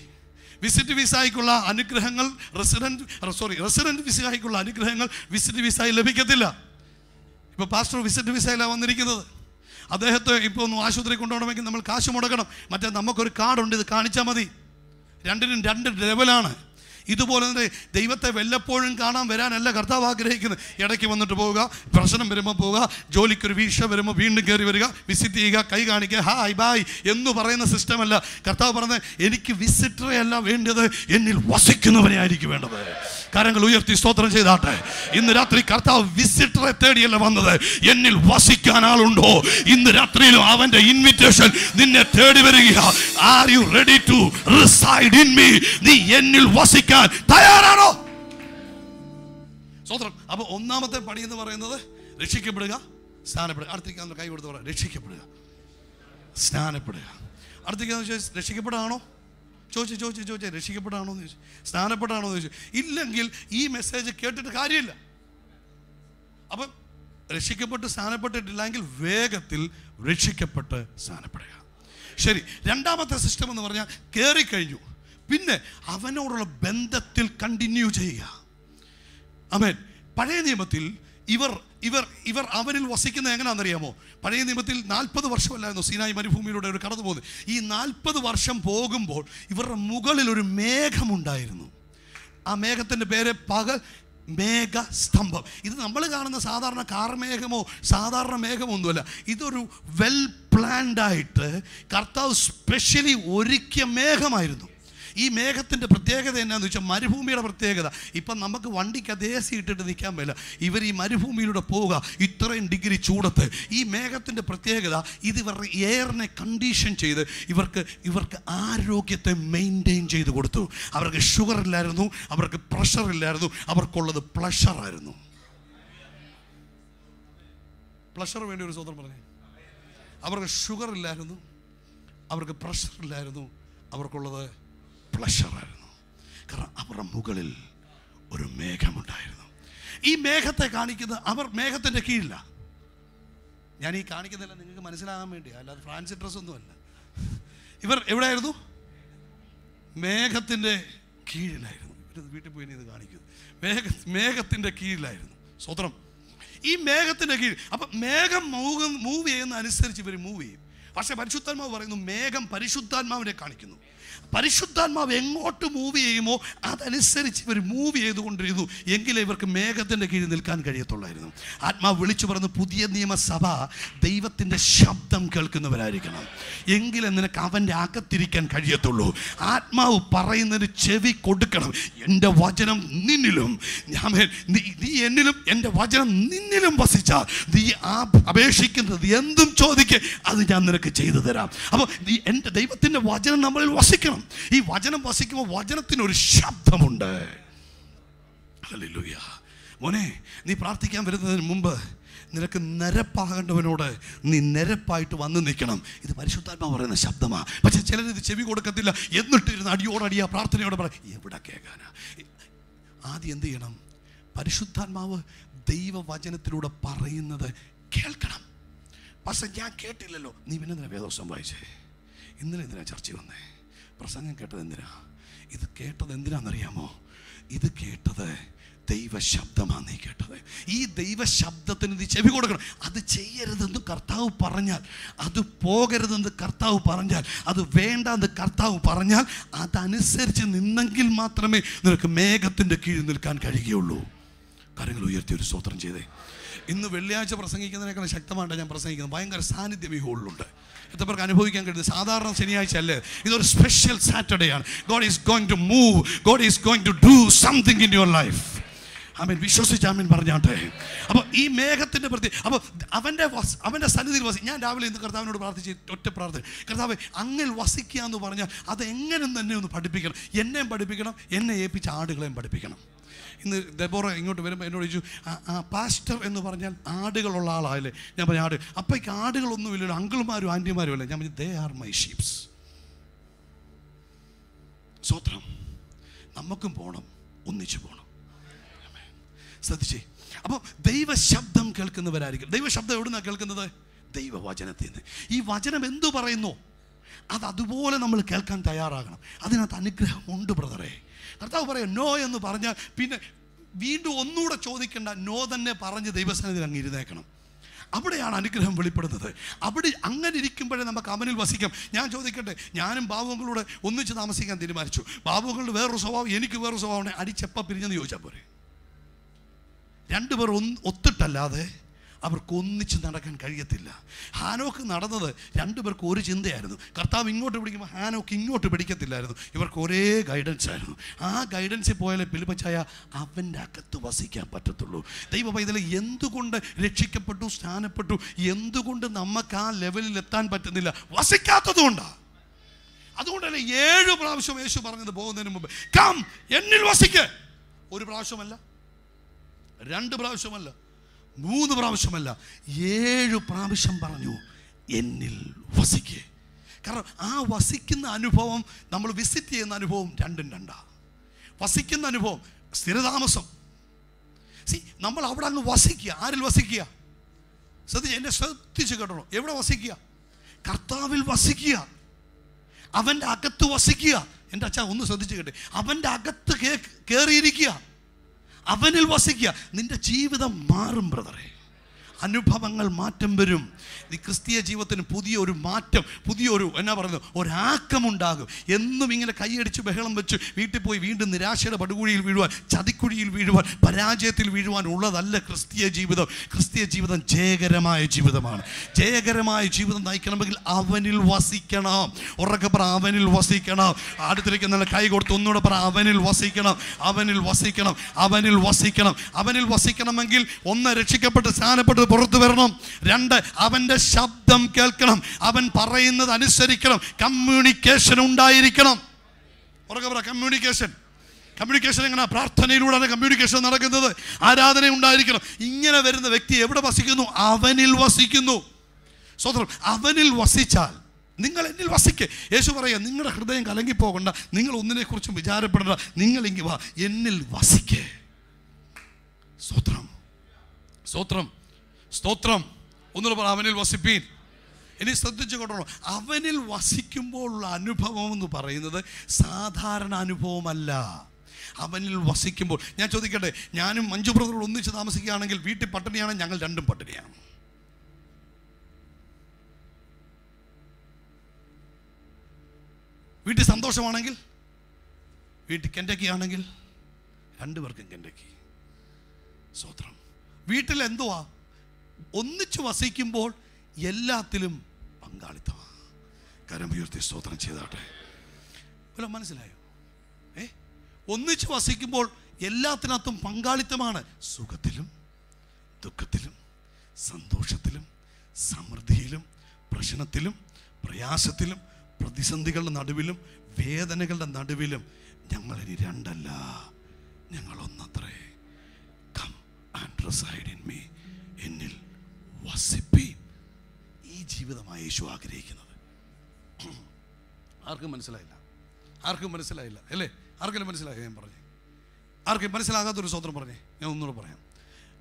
Speaker 1: വിസിറ്റ് വിസയ്ക്കുള്ള അനുഗ്രഹങ്ങൾ റെസിഡന്റ് സോറി റെസിഡന്റ് വിസയ്ക്കുള്ള അനുഗ്രഹങ്ങൾ വിസിറ്റ് വിസയിൽ ലഭിക്കത്തില്ല. ഇപ്പോൾ പാസ്റ്റർ വിസിറ്റ് വിസയിലാണ് വന്നിരിക്കുന്നത്. അദ്ദേഹത്തെ ഇപ്പോൾ ഒന്ന് ആശുപത്രി കൊണ്ടുപോകണമെങ്കിൽ നമ്മൾ കാശ് മുടക്കണം. മറ്റേ നമുക്കൊരു കാർഡുണ്ട് ഇത് കാണിച്ചാൽ മതി. രണ്ടിനും രണ്ട് ലെവലാണ് ഇതുപോലെ തന്നെ ദൈവത്തെ വല്ലപ്പോഴും കാണാൻ വരാനല്ല കർത്താവ് ആഗ്രഹിക്കുന്നത്. ഇടയ്ക്ക് വന്നിട്ട് പോവുക പ്രശ്നം വരുമ്പോൾ പോവുക ജോലിക്കൊരു വീഴ്ച വരുമ്പോൾ വീണ്ടും കയറി വരിക വിസിറ്റ് ചെയ്യുക കൈ കാണിക്കുക ഹായ് ബായ് എന്ന് പറയുന്ന സിസ്റ്റമല്ല കർത്താവ് പറഞ്ഞത് എനിക്ക് വിസിറ്ററെ അല്ല വേണ്ടത് എന്നിൽ വസിക്കുന്നവനെ ആയിരിക്കും വേണ്ടത്. കരങ്ങൾ ഉയർത്തി സ്തോത്രം ചെയ്താട്ടെ. ഇന്ന് രാത്രി കർത്താവ് വിസിറ്ററെ തേടിയല്ല വന്നത്. എന്നിൽ വസിക്കാൻ ആളുണ്ടോ? ഇന്ന് രാത്രിയിലും അവന്റെ ഇൻവിറ്റേഷൻ നിന്നെ തേടി വരിക are you ready to reside in me നീ എന്നിൽ വസിക്കാൻ തയ്യാറാണോ? സ്വത്രം അപ്പൊ ഒന്നാമത്തെ പടി എന്ന് പറയുന്നത് രക്ഷിക്കപ്പെടുക സ്നാനപ്പെടുക. അടുത്തേക്ക് കൈ കൊടുത്ത് പറയാം രക്ഷിക്കപ്പെടുക. സ്നാനപ്പെടുക. അടുത്തേക്ക് ചോദിച്ചു രക്ഷിക്കപ്പെടാണോ? ചോദിച്ചു ചോദിച്ചു ചോദിച്ചു രക്ഷിക്കപ്പെടാണോ എന്ന് ചോദിച്ചു. സ്നാനപ്പെടാണോ എന്ന് ചോദിച്ചു. ഇല്ലെങ്കിൽ ഈ മെസ്സേജ് കേട്ടിട്ട് കാര്യമില്ല. അപ്പം രക്ഷിക്കപ്പെട്ട് സ്നാനപ്പെട്ടിട്ടില്ലെങ്കിൽ വേഗത്തിൽ രക്ഷിക്കപ്പെട്ട് സ്നാനപ്പെടുക. ശരി രണ്ടാമത്തെ സിസ്റ്റം എന്ന് പറഞ്ഞാൽ കയറിക്കഴിഞ്ഞു പിന്നെ അവനോടുള്ള ബന്ധത്തിൽ കണ്ടിന്യൂ ചെയ്യുക. അമേൻ പഴയ നിയമത്തിൽ ഇവർ ഇവർ ഇവർ അവനിൽ വസിക്കുന്നത് എങ്ങനെയാണെന്നറിയാമോ? പഴയ നിയമത്തിൽ നാൽപ്പത് വർഷമല്ലായിരുന്നു സീനായി മരുഭൂമിയിലൂടെ ഒരു കടന്നു പോകുന്നത്. ഈ നാൽപ്പത് വർഷം പോകുമ്പോൾ ഇവരുടെ മുകളിൽ ഒരു മേഘമുണ്ടായിരുന്നു. ആ മേഘത്തിന്റെ പേര് പകൽ മേഘസ്തംഭം. ഇത് നമ്മൾ കാണുന്ന സാധാരണ കാർമേഘമോ സാധാരണ മേഘമോ ഒന്നുമല്ല ഇതൊരു വെൽ പ്ലാൻഡായിട്ട് കർത്താവ് സ്പെഷ്യലി ഒരുക്കിയ മേഘമായിരുന്നു. ഈ മേഘത്തിന്റെ പ്രത്യേകത എന്നാന്ന് വെച്ചാൽ മരുഭൂമിയുടെ പ്രത്യേകത. ഇപ്പം നമുക്ക് വണ്ടിക്ക് അതേ ഇട്ടിട്ട് നിൽക്കാൻ പറ്റില്ല. ഇവർ ഈ മരുഭൂമിയിലൂടെ പോവുക ഇത്രയും ഡിഗ്രി ചൂടത്ത്. ഈ മേഘത്തിന്റെ പ്രത്യേകത ഇത് ഇവരുടെ എയറിനെ കണ്ടീഷൻ ചെയ്ത് ഇവർക്ക് ഇവർക്ക് ആരോഗ്യത്തെ മെയിന്റെയിൻ ചെയ്ത് കൊടുത്തു. അവർക്ക് ഷുഗർ ഇല്ലായിരുന്നു അവർക്ക് പ്രഷർ ഇല്ലായിരുന്നു അവർക്കുള്ളത് പ്ലഷറായിരുന്നു പ്ലഷർ വേണ്ടി ഒരു സ്വതന്ത്രം പറഞ്ഞു. അവർക്ക് ഷുഗർ ഇല്ലായിരുന്നു അവർക്ക് പ്രഷർ ഇല്ലായിരുന്നു അവർക്കുള്ളത് പ്ലഷറായിരുന്നു കാരണം അവരുടെ മുകളിൽ ഒരു മേഘമുണ്ടായിരുന്നു. ഈ മേഘത്തെ കാണിക്കുന്നത് അവർ മേഘത്തിന്റെ കീഴില്ല ഞാൻ ഈ കാണിക്കുന്നില്ല നിങ്ങൾക്ക് മനസ്സിലാകാൻ വേണ്ടി. അല്ലാതെ ഫാൻസി ഡ്രസ് ഒന്നുമല്ല ഇവർ എവിടെയായിരുന്നു? മേഘത്തിന്റെ കീഴിലായിരുന്നു. വീട്ടിൽ പോയി ഇത് കാണിക്കുന്നു മേഘ മേഘത്തിന്റെ കീഴിലായിരുന്നു. സ്വതന്ത്രം ഈ മേഘത്തിന്റെ കീഴിൽ അപ്പം മേഘം മൂവ് മൂവ് ചെയ്യുന്ന അനുസരിച്ച് ഇവർ മൂവ് ചെയ്യും. പക്ഷേ പരിശുദ്ധാത്മാവ് പറയുന്നു മേഘം പരിശുദ്ധാത്മാവിനെ കാണിക്കുന്നു. പരിശുദ്ധാത്മാവ് എങ്ങോട്ട് മൂവ് ചെയ്യുമോ അതനുസരിച്ച് ഇവർ മൂവ് ചെയ്തുകൊണ്ടിരുന്നു എങ്കിലേ ഇവർക്ക് മേഘത്തിന്റെ കീഴിൽ നിൽക്കാൻ കഴിയത്തുള്ളായിരുന്നു. ആത്മാവ് വിളിച്ചു പറഞ്ഞ് പുതിയ നിയമസഭ ദൈവത്തിന്റെ ശബ്ദം കേൾക്കുന്നവരായിരിക്കണം. എങ്കിലേ നിനക്ക് അവന്റെ അകത്തിരിക്കാൻ കഴിയത്തുള്ളൂ. ആത്മാവ് പറയുന്നതിന് ചെവി കൊടുക്കണം. എന്റെ വചനം നിന്നിലും ഞാൻ നീ എന്നിലും എന്റെ വചനം നിന്നിലും വസിച്ചാൽ നീ ആ അപേക്ഷിക്കുന്നത് എന്തും ചോദിക്കുക അത് ഞാൻ നിനക്ക് ചെയ്തു തരാം. അപ്പോൾ നീ എന്റെ ദൈവത്തിന്റെ വചനം നമ്മളിൽ വസിക്കണം. ഈ വചനം വസിക്കുമ്പോൾ വചനത്തിനൊരു ശബ്ദമുണ്ട്. മോനെ നീ പ്രാർത്ഥിക്കാൻ വരുന്നതിന് മുമ്പ് നിനക്ക് നിരപ്പാകേണ്ടവനോട് നീ നിരപ്പായിട്ട് വന്ന് നിൽക്കണം. ഇത് പരിശുദ്ധാത്മാ പറയുന്ന ശബ്ദമാണ് പക്ഷെ ചിലർ ഇത് ചെവി കൊടുക്കത്തില്ല. എന്നിട്ടിരുന്ന് അടിയോടടിയാ പ്രാർത്ഥനയോട് പറ എവിടെ കേൾക്കാനാ? ആദ്യം എന്ത് ചെയ്യണം? പരിശുദ്ധാത്മാവ് ദൈവവചനത്തിലൂടെ പറയുന്നത് കേൾക്കണം. പക്ഷെ ഞാൻ കേട്ടില്ലല്ലോ. നീ പിന്നെ എന്തിനാ വേദോസം വായിച്ചേ? ഇന്നലെ എന്തിനാ ചർച്ച വന്നേ? പ്രസംഗം കേട്ടത് എന്തിനാ? ഇത് കേട്ടത് എന്തിനാണെന്നറിയാമോ? ഇത് കേട്ടത് ദൈവശബ്ദമാണ് നീ കേട്ടത്. ഈ ദൈവശബ്ദത്തിന് നീ ചെവി കൊടുക്കണം. അത് ചെയ്യരുതെന്ന് കർത്താവ് പറഞ്ഞാൽ അത് പോകരുതെന്ന് കർത്താവ് പറഞ്ഞാൽ അത് വേണ്ടെന്ന് കർത്താവ് പറഞ്ഞാൽ അതനുസരിച്ച് നിന്നെങ്കിൽ മാത്രമേ നിനക്ക് മേഘത്തിന്റെ കീഴിൽ നിൽക്കാൻ കഴിയുകയുള്ളൂ. കാര്യങ്ങൾ ഉയർത്തി ഒരു സ്തോത്രം ചെയ്തേ. ഇന്ന് വെള്ളിയാഴ്ച പ്രസംഗിക്കുന്നതിനേക്കാൾ ശക്തമായിട്ട് ഞാൻ പ്രസംഗിക്കുന്നത്. ഭയങ്കര സാന്നിധ്യം ഈ ഹോളിലുണ്ട്. എത്ര പേർക്ക് അനുഭവിക്കാൻ കഴിയുന്നത് സാധാരണ ശനിയാഴ്ച അല്ലേ? ഇതൊരു സ്പെഷ്യൽ സാറ്റർഡേ ആണ്. God is going to move God is going to do something in your life amen. വിശ്വസിച്ച് ആമീൻ പറഞ്ഞാട്ടെ. അപ്പോൾ ഈ മേഘത്തിന്റെ പ്രതി അപ്പോൾ അവന്റെ വസ് അവന്റെ സന്നിധിയിൽ വസി ഞാൻ രാവിലെ ഇന്ന് കർത്താവിനോട് പ്രാർത്ഥിച്ച് ഒറ്റ പ്രാർത്ഥന. കർത്താവ് അങ്ങിൽ വസിക്കുക എന്ന് പറഞ്ഞാൽ അത് എങ്ങനെ തന്നെ ഒന്ന് പഠിപ്പിക്കണം. എന്നെയും പഠിപ്പിക്കണം. എന്നെ ഏൽപ്പിച്ച ആടുകളെയും പഠിപ്പിക്കണം. ഇന്ന് ദബോറ ഇങ്ങോട്ട് വരുമ്പോൾ എന്നോട് ചോദിച്ചു "ആ- ആ പാസ്റ്റർ എന്ന് പറഞ്ഞാൽ ആടുകളുള്ള ആളായല്ലേ? ഞാൻ പറഞ്ഞു ആട്. അപ്പയ്ക്ക് ആടുകളൊന്നുമില്ലല്ലോ അങ്കിൾമാരും ആന്റിമാരും അല്ലേ? ഞാൻ പറഞ്ഞു ദേ ആർ മൈ ഷീപ്സ് സ്വത്രം നമുക്കും പോകണം ഒന്നിച്ചു പോകണം ശ്രദ്ധിച്ചേ. അപ്പോൾ ദൈവശബ്ദം കേൾക്കുന്നവരായിരിക്കും. ദൈവശബ്ദം എവിടുന്നാണ് കേൾക്കുന്നത്? ദൈവവചനത്തിൽ നിന്ന് ഈ വചനം എന്തു പറയുന്നു? അത് അതുപോലെ നമ്മൾ കേൾക്കാൻ തയ്യാറാകണം. അതിനകത്ത് അനുഗ്രഹമുണ്ട് ബ്രദറെ. കർത്താവ് പറയാം നോ എന്ന് പറഞ്ഞാൽ പിന്നെ വീണ്ടും ഒന്നുകൂടെ ചോദിക്കേണ്ട നോ തന്നെ പറഞ്ഞ് ദൈവസ്ഥാനത്തിൽ അങ്ങ് ഇരുന്നേക്കണം. അവിടെയാണ് അനുഗ്രഹം വെളിപ്പെടുന്നത്. അവിടെ അങ്ങനെ ഇരിക്കുമ്പോഴേ നമുക്ക് അവനിൽ വസിക്കാം. ഞാൻ ചോദിക്കട്ടെ ഞാനും ബാബുക്കളോട് ഒന്നിച്ച് താമസിക്കാൻ തീരുമാനിച്ചു. ബാബുക്കളുടെ വേറൊരു സ്വഭാവം എനിക്ക് വേറൊരു സ്വഭാവമാണ് അടിച്ചെപ്പ പിരിഞ്ഞെന്ന് ചോദിച്ചാൽ പോരെ. രണ്ടുപേർ ഒന്ന് ഒത്തിട്ടല്ലാതെ അവർക്ക് ഒന്നിച്ച് നടക്കാൻ കഴിയത്തില്ല. ഹാനോക്ക് നടന്നത് രണ്ടുപേർക്ക് ഒരു ചിന്തയായിരുന്നു. കർത്താവ് ഇങ്ങോട്ട് പിടിക്കുമ്പോൾ ഹാനോക്ക് ഇങ്ങോട്ട് പിടിക്കത്തില്ലായിരുന്നു. ഇവർക്ക് ഒരേ ഗൈഡൻസ് ആയിരുന്നു. ആ ഗൈഡൻസിൽ പോയാലേ പിലിപ്പച്ചായ അവന്റെ അകത്ത് വസിക്കാൻ പറ്റത്തുള്ളൂ. ദൈവ പൈതൽ എന്തുകൊണ്ട് രക്ഷിക്കപ്പെട്ടു സ്നാനപ്പെട്ടു എന്തുകൊണ്ട് നമുക്ക് ആ ലെവലിൽ എത്താൻ പറ്റുന്നില്ല? വസിക്കാത്തതുകൊണ്ടാണ് അതുകൊണ്ടല്ലേ ഏഴ് പ്രാവശ്യം യേശു പറഞ്ഞത് പോകുന്നതിന് മുമ്പ് കം എന്നിൽ വസിക്ക്. ഒരു പ്രാവശ്യമല്ല രണ്ട് പ്രാവശ്യമല്ല. മൂന്ന് പ്രാവശ്യമല്ല ഏഴ് പ്രാവശ്യം പറഞ്ഞു എന്നിൽ വസിക്കേ. കാരണം ആ വസിക്കുന്ന അനുഭവം നമ്മൾ വിസിറ്റ് ചെയ്യുന്ന അനുഭവം രണ്ടും രണ്ടാ. വസിക്കുന്ന അനുഭവം സ്ഥിരതാമസം. സി നമ്മൾ അവിടെ അങ്ങ് വസിക്കുക. ആരിൽ വസിക്കുക? ശ്രദ്ധിച്ച് എന്നെ ശ്രദ്ധിച്ച് കേട്ടോ എവിടെ വസിക്കുക? കർത്താവിൽ വസിക്കുക. അവന്റെ അകത്ത് വസിക്കുക. എന്റെ അച്ഛൻ ഒന്ന് ശ്രദ്ധിച്ച് കേട്ടെ. അവന്റെ അകത്ത് കയറിയിരിക്കുക അവനിൽ വസിക്കുക. നിന്റെ ജീവിതം മാറും ബ്രദറെ. അനുഭവങ്ങൾ മാറ്റം വരും. ഈ ക്രിസ്തീയ ജീവിതത്തിന് പുതിയൊരു മാറ്റം പുതിയൊരു എന്നാ പറയുന്നത് ഒരാക്കമുണ്ടാകും. എന്നും ഇങ്ങനെ കൈയടിച്ച് ബഹളം വെച്ച് വീട്ടിൽ പോയി വീണ്ടും നിരാശയുടെ പടുകുഴിയിൽ വീഴുവാൻ ചതിക്കുഴിയിൽ വീഴുവാൻ പരാജയത്തിൽ വീഴുവാൻ ഉള്ളതല്ല ക്രിസ്തീയ ജീവിതം. ക്രിസ്തീയ ജീവിതം ജയകരമായ ജീവിതമാണ്. ജയകരമായ ജീവിതം നയിക്കണമെങ്കിൽ അവനിൽ വസിക്കണം. ഉറക്കെ പറ അവനിൽ വസിക്കണം. അടുത്തിലേക്ക് നല്ല കൈ കൊടുത്ത് ഒന്നുകൂടെ പറ അവനിൽ വസിക്കണം. അവനിൽ വസിക്കണം. അവനിൽ വസിക്കണം. അവനിൽ വസിക്കണമെങ്കിൽ ഒന്ന് രക്ഷിക്കപ്പെട്ട് സ്ഥാനപ്പെട്ട് പുറത്തു വരണം. രണ്ട് അവന്റെ ശബ്ദം കേൾക്കണം. അവൻ പറയുന്നത് അനുസരിക്കണം. കമ്മ്യൂണിക്കേഷൻ ഉണ്ടായിരിക്കണം. ഉറക്കെ പറ കമ്മ്യൂണിക്കേഷൻ കമ്മ്യൂണിക്കേഷൻ എങ്ങനെ? പ്രാർത്ഥനയിലൂടെയാണ് കമ്മ്യൂണിക്കേഷൻ നടക്കുന്നത്. ആരാധന ഉണ്ടായിരിക്കണം. ഇങ്ങനെ വരുന്ന വ്യക്തി എവിടെ വസിക്കുന്നു? അവനിൽ വസിക്കുന്നു. സ്വതന്ത്രം അവനിൽ വസിച്ചാൽ നിങ്ങൾ എന്നിൽ വസിക്ക്. യേശു പറയുക നിങ്ങളുടെ ഹൃദയം കലങ്ങിപ്പോകണ്ട. നിങ്ങൾ ഒന്നിനെക്കുറിച്ചും വിചാരപ്പെടണ്ട. നിങ്ങൾ ഇങ്ങ് വാ എന്നിൽ വസിക്കേ. സ്തോത്രം സ്തോത്രം സ്തോത്രം. ഒന്നുകൂടെ പറ അവനിൽ വസിപ്പീൻ. ഇനി ശ്രദ്ധിച്ചു കൊണ്ടോ അവനിൽ വസിക്കുമ്പോഴുള്ള അനുഭവം എന്ന് പറയുന്നത് സാധാരണ അനുഭവമല്ല. അവനിൽ വസിക്കുമ്പോൾ ഞാൻ ചോദിക്കട്ടെ ഞാനും മഞ്ജു ബ്രദറോട് ഒന്നിച്ച് താമസിക്കുകയാണെങ്കിൽ വീട്ടിൽ പട്ടിണിയാണ് ഞങ്ങൾ രണ്ടും പട്ടിണിയാണ്. വീട്ടിൽ സന്തോഷമാണെങ്കിൽ വീട്ടിൽ കെൻഡക്കി ആണെങ്കിൽ രണ്ടുപേർക്കും കെൻഡക്കി സ്വത്രം വീട്ടിൽ എന്തുവാ? ഒന്നിച്ചു വസിക്കുമ്പോൾ എല്ലാത്തിലും പങ്കാളിത്തമാണ്. കരം ഉയർത്തി സ്തോത്രം ചെയ്താട്ടെ. വല്ല മനസ്സിലായോ? ഏ? ഒന്നിച്ചു വസിക്കുമ്പോൾ എല്ലാത്തിനകത്തും പങ്കാളിത്തമാണ്. സുഖത്തിലും ദുഃഖത്തിലും സന്തോഷത്തിലും സമൃദ്ധിയിലും പ്രശ്നത്തിലും പ്രയാസത്തിലും പ്രതിസന്ധികളുടെ നടുവിലും വേദനകളുടെ നടുവിലും ഞങ്ങളിനി രണ്ടല്ല. ഞങ്ങളൊന്നത്രേ. Come and reside in me എന്നിൽ വസിപ്പി ഈ ജീവിതമായി യേശു ആഗ്രഹിക്കുന്നത്. ആർക്കും മനസ്സിലായില്ല. ആർക്കും മനസ്സിലായില്ല. അല്ലേ? ആർക്കെങ്കിലും മനസ്സിലായി? ഞാൻ പറഞ്ഞു. ആർക്കും മനസ്സിലാകാത്തൊരു സ്വത്രം പറഞ്ഞേ. ഞാൻ ഒന്നുകൂടെ പറയാം.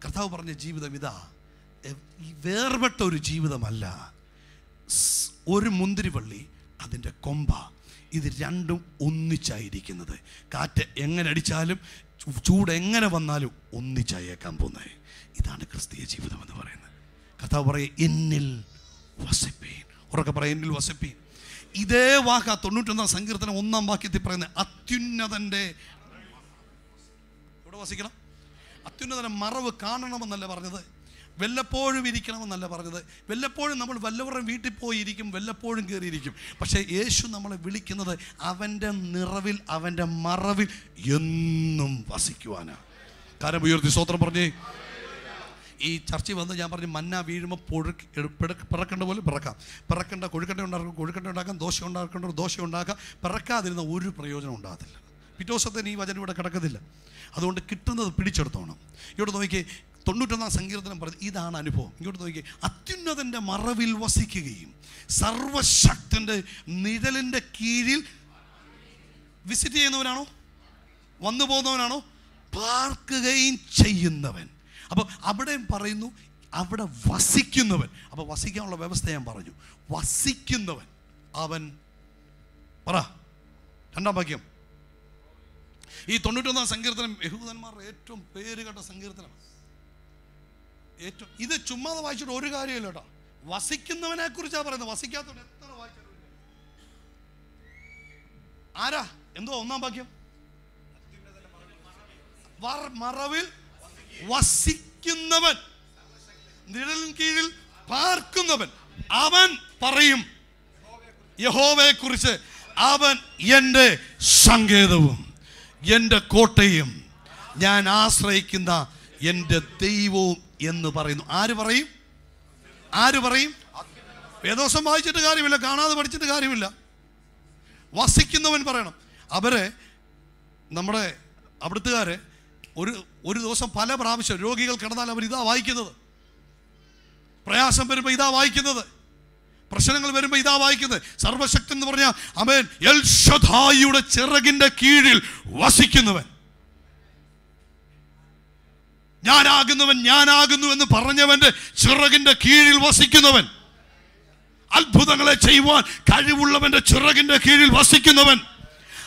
Speaker 1: കർത്താവ് പറഞ്ഞ ജീവിതം ഇതാ. വേർപെട്ട ഒരു ജീവിതമല്ല. ഒരു മുന്തിരിവള്ളി അതിന്റെ കൊമ്പ. ഇത് രണ്ടും ഒന്നിച്ചായിരിക്കുന്നത്. കാറ്റ് എങ്ങനെ അടിച്ചാലും ചൂട് എങ്ങനെ വന്നാലും ഒന്നിച്ചായേക്കാൻ പോകുന്നത് ഇതാണ് ക്രിസ്തീയ ജീവിതം എന്ന് പറയുന്നത്. കർത്താവ് പറയും എന്നിൽ വസിപ്പീൻ. ഉറക്കെ പറയും എന്നിൽ വസിപ്പീൻ. ഇതേ വാക്ക തൊണ്ണൂറ്റൊന്നാം സങ്കീർത്തനം ഒന്നാം വാക്യത്തിൽ പറയുന്നത് അത്യുന്നതന്റെ ഇവിടെ വസിക്കണം? അത്യുന്നതന്റെ മറവ് കാണണമെന്നല്ല പറഞ്ഞത് വല്ലപ്പോഴും ഇരിക്കണമെന്നല്ല പറഞ്ഞത് വല്ലപ്പോഴും നമ്മൾ വല്ലവരുടെ വീട്ടിൽ പോയി ഇരിക്കും വല്ലപ്പോഴും കയറിയിരിക്കും. പക്ഷേ യേശു നമ്മളെ വിളിക്കുന്നത് അവന്റെ നിറവിൽ അവന്റെ മറവിൽ എന്നും വസിക്കുവാനാണ് കാരണം ഉയർത്തി സ്വോത്രം പറഞ്ഞേ. ഈ ചർച്ചയിൽ വന്ന് ഞാൻ പറഞ്ഞു മന്ന വീഴുമ്പോൾ പുഴുക്ക് പിറക്കേണ്ട പോലെ പിറക്കാം. പിറക്കേണ്ട കൊഴുക്കട്ട ഉണ്ടാക്കും കൊഴുക്കട്ട ഉണ്ടാക്കാം ദോശ ഉണ്ടാക്കേണ്ട ദോശ ഉണ്ടാക്കാം. പിറക്കാതിരുന്ന ഒരു പ്രയോജനം ഉണ്ടാകത്തില്ല. പിറ്റേ ഈ വചനം ഇവിടെ കിടക്കത്തില്ല. അതുകൊണ്ട് കിട്ടുന്നത് പിടിച്ചെടുത്തോണം. ഇവിടെ നോക്കി തൊണ്ണൂറ്റൊന്നാം സങ്കീർത്തനം പറഞ്ഞു ഇതാണ് അനുഭവം. ഇങ്ങോട്ട് നോക്കി അത്യുന്നതന്റെ മറവിൽ വസിക്കുകയും സർവശക്തന്റെ നിഴലിന്റെ കീഴിൽ വിസിറ്റ് ചെയ്യുന്നവനാണോ? വന്നു പോകുന്നവനാണോ പാർക്കുകയും ചെയ്യുന്നവൻ. അപ്പോൾ അവിടെയും പറയുന്നു അവിടെ വസിക്കുന്നവൻ. അപ്പോൾ വസിക്കാനുള്ള വ്യവസ്ഥ ഞാൻ പറഞ്ഞു. വസിക്കുന്നവൻ അവൻ പറ. രണ്ടാം വാക്യം. ഈ തൊണ്ണൂറ്റൊന്നാം സങ്കീർത്തനം യഹൂദന്മാരുടെ ഏറ്റവും പേര് കേട്ട സങ്കീർത്തനമാണ്. ഏറ്റവും ഇത് ചുമ്മാതെ വായിച്ചിട്ട് ഒരു കാര്യമില്ല കേട്ടോ. വസിക്കുന്നവനെ കുറിച്ചാണ് പറയുന്നത്. വസിക്കാത്തവൻ എത്ര വായിച്ചാലും ആരാ? എന്തോ ഒന്നാം വാക്യം? മറവിൽ വസിക്കുന്നവൻ. നിഴലിൻ കീഴിൽ പാർക്കുന്നവൻ. അവൻ പറയും യഹോവയെ കുറിച്ച് അവൻ എന്റെ സങ്കേതവും എന്റെ കോട്ടയും ഞാൻ ആശ്രയിക്കുന്ന എന്റെ ദൈവവും എന്ന് പറയുന്നു. ആര് പറയും? ആര് പറയും? വേദോസം വായിച്ചിട്ട് കാര്യമില്ല കാണാതെ പഠിച്ചിട്ട് കാര്യമില്ല. വസിക്കുന്നവൻ പറയണം. അവരെ നമ്മുടെ അവിടുത്തുകാര് ഒരു ഒരു ദിവസം പല പ്രാവശ്യം രോഗികൾ കിടന്നാൽ അവർ ഇതാ വായിക്കുന്നത്. പ്രയാസം വരുമ്പോൾ ഇതാ വായിക്കുന്നത്. പ്രശ്നങ്ങൾ വരുമ്പോൾ ഇതാ വായിക്കുന്നത്. സർവശക്തി എന്ന് പറഞ്ഞാൽ അവൻ എൽ ഷദായിയുടെ ചിറകിന്റെ കീഴിൽ വസിക്കുന്നവൻ. ഞാനാകുന്നവൻ ഞാനാകുന്നു എന്ന് പറഞ്ഞവന്റെ ചിറകിന്റെ കീഴിൽ വസിക്കുന്നവൻ. അത്ഭുതങ്ങളെ ചെയ്യുവാൻ കഴിവുള്ളവന്റെ ചിറകിന്റെ കീഴിൽ വസിക്കുന്നവൻ.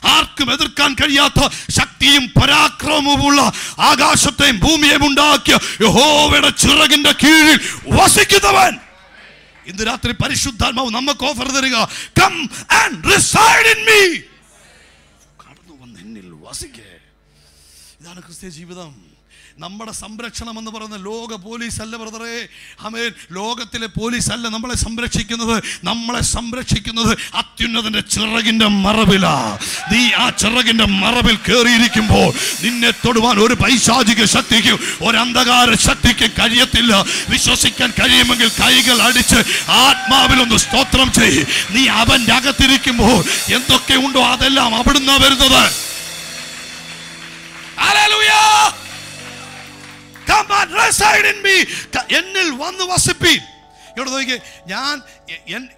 Speaker 1: ആർക്കും എതിർക്കാൻ കഴിയാത്ത ശക്തിയും പരാക്രമവുമുള്ള ആകാശത്തെയും ഭൂമിയെയും ഉണ്ടാക്കിയ യഹോവയുടെ ചിറകിന്റെ കീഴിൽ വസിക്കുന്നവൻ. ഇന്ന് രാത്രി പരിശുദ്ധാത്മാവ് നമുക്ക് ഓഫർ തരിക. Come and reside in me കടന്നു വന്ന് എന്നിൽ വസിക്കേ. ഇതാണ് ക്രിസ്ത്യ ജീവിതം. നമ്മുടെ സംരക്ഷണം എന്ന് പറയുന്ന ലോക പോലീസ് അല്ല ബ്രദറെ അമേൻ ലോകത്തിലെ പോലീസ് അല്ല നമ്മളെ സംരക്ഷിക്കുന്നത്. നമ്മളെ സംരക്ഷിക്കുന്നത് അത്യുന്നതന്റെ ചിറകിന്റെ മറവിലാ. നീ ആ ചിറകിന്റെ മറവിൽ കയറിയിരിക്കുമ്പോൾ നിന്നെ തൊടുവാൻ ഒരു പൈശാചിക ശക്തിക്കും ഒരു അന്ധകാര ശക്തിക്ക് കഴിയത്തില്ല. വിശ്വസിക്കാൻ കഴിയുമെങ്കിൽ കൈകൾ അടിച്ച് ആത്മാവിലൊന്ന് സ്തോത്രം ചെയ്. നീ അവന്റെ അകത്തിരിക്കുമ്പോൾ എന്തൊക്കെ ഉണ്ടോ അതെല്ലാം അവിടുന്ന് വരുന്നത്. Hallelujah! Come and reside in me. എന്നിൽ വന്ന് വസിപ്പീൻ. ഇവിടെ നോക്കിയേ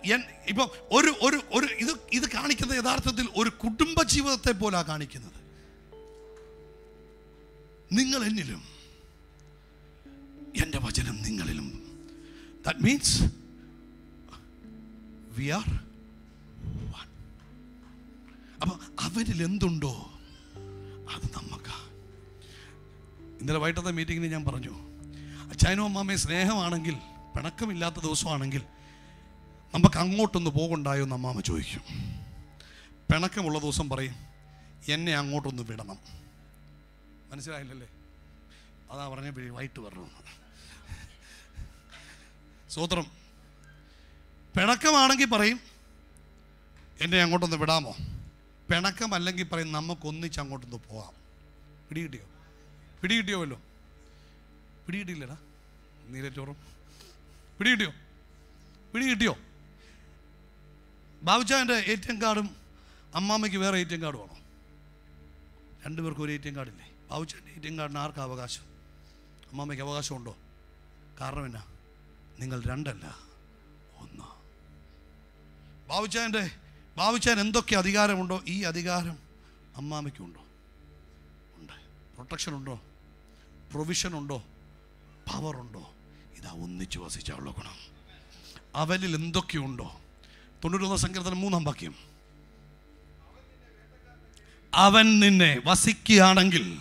Speaker 1: ഞാൻ ഇപ്പൊ ഒരു ഒരു ഒരു ഇത് ഇത് കാണിക്കുന്നത് യഥാർത്ഥത്തിൽ ഒരു കുടുംബ ജീവിതത്തെ പോലാ കാണിക്കുന്നത്. നിങ്ങൾ എന്നിലും എന്റെ വചനം നിങ്ങളിലും. ദാറ്റ് മീൻസ് വി ആർ അപ്പൊ അവരിൽ എന്തുണ്ടോ ഇന്നലെ വൈകിട്ടത്തെ മീറ്റിങ്ങിന് ഞാൻ പറഞ്ഞു അച്ഛനും അമ്മാമ്മയും സ്നേഹമാണെങ്കിൽ പിണക്കമില്ലാത്ത ദിവസമാണെങ്കിൽ നമുക്ക് അങ്ങോട്ടൊന്ന് പോകണ്ടായോ എന്ന് അമ്മാമ്മ ചോദിക്കും. പിണക്കമുള്ള ദിവസം പറയും എന്നെ അങ്ങോട്ടൊന്ന് വിടണം. മനസ്സിലായില്ലല്ലേ? അതാ പറഞ്ഞ വൈകിട്ട് പറഞ്ഞു. സൂത്രം പിണക്കമാണെങ്കിൽ പറയും എന്നെ അങ്ങോട്ടൊന്ന് വിടാമോ? പിണക്കമല്ലെങ്കിൽ പറയും നമുക്കൊന്നിച്ച് അങ്ങോട്ടൊന്ന് പോകാം പിടി കിട്ടിയോ? പിടി പിടികിട്ടിയില്ലടാ. നീലച്ചോറും. പിടി കിട്ടിയോ പിടി കിട്ടിയോ ബാബുച്ചാന്റെ എ ടി എം കാർഡും അമ്മാമ്മയ്ക്ക് വേറെ എ ടി എം കാർഡ് വേണോ? രണ്ടുപേർക്കും ഒരു എ ടി എം കാർഡില്ലേ? ബാബുച്ചാന്റെ എ ടി എം കാർഡിന് ആർക്കും അവകാശം? അമ്മാമ്മയ്ക്ക് അവകാശമുണ്ടോ? കാരണം എന്നാ? നിങ്ങൾ രണ്ടല്ല ഒന്ന്. ബാബുച്ചാന്റെ ബാബുച്ചാൻ എന്തൊക്കെ അധികാരമുണ്ടോ? ഈ അധികാരം അമ്മാമ്മയ്ക്കുണ്ടോ? ഉണ്ട്. പ്രൊട്ടക്ഷൻ ഉണ്ടോ? പ്രൊവിഷൻ ഉണ്ടോ? പവർ ഉണ്ടോ? ഇതാ ഒന്നിച്ച് വസിച്ചുള്ള ഗുണം. അവലിൽ എന്തൊക്കെയുണ്ടോ തൊണ്ണൂറ്റൊന്ന് സങ്കീർത്തനം മൂന്നാം വാക്യം. അവൻ നിന്നെ വസിക്കുകയാണെങ്കിൽ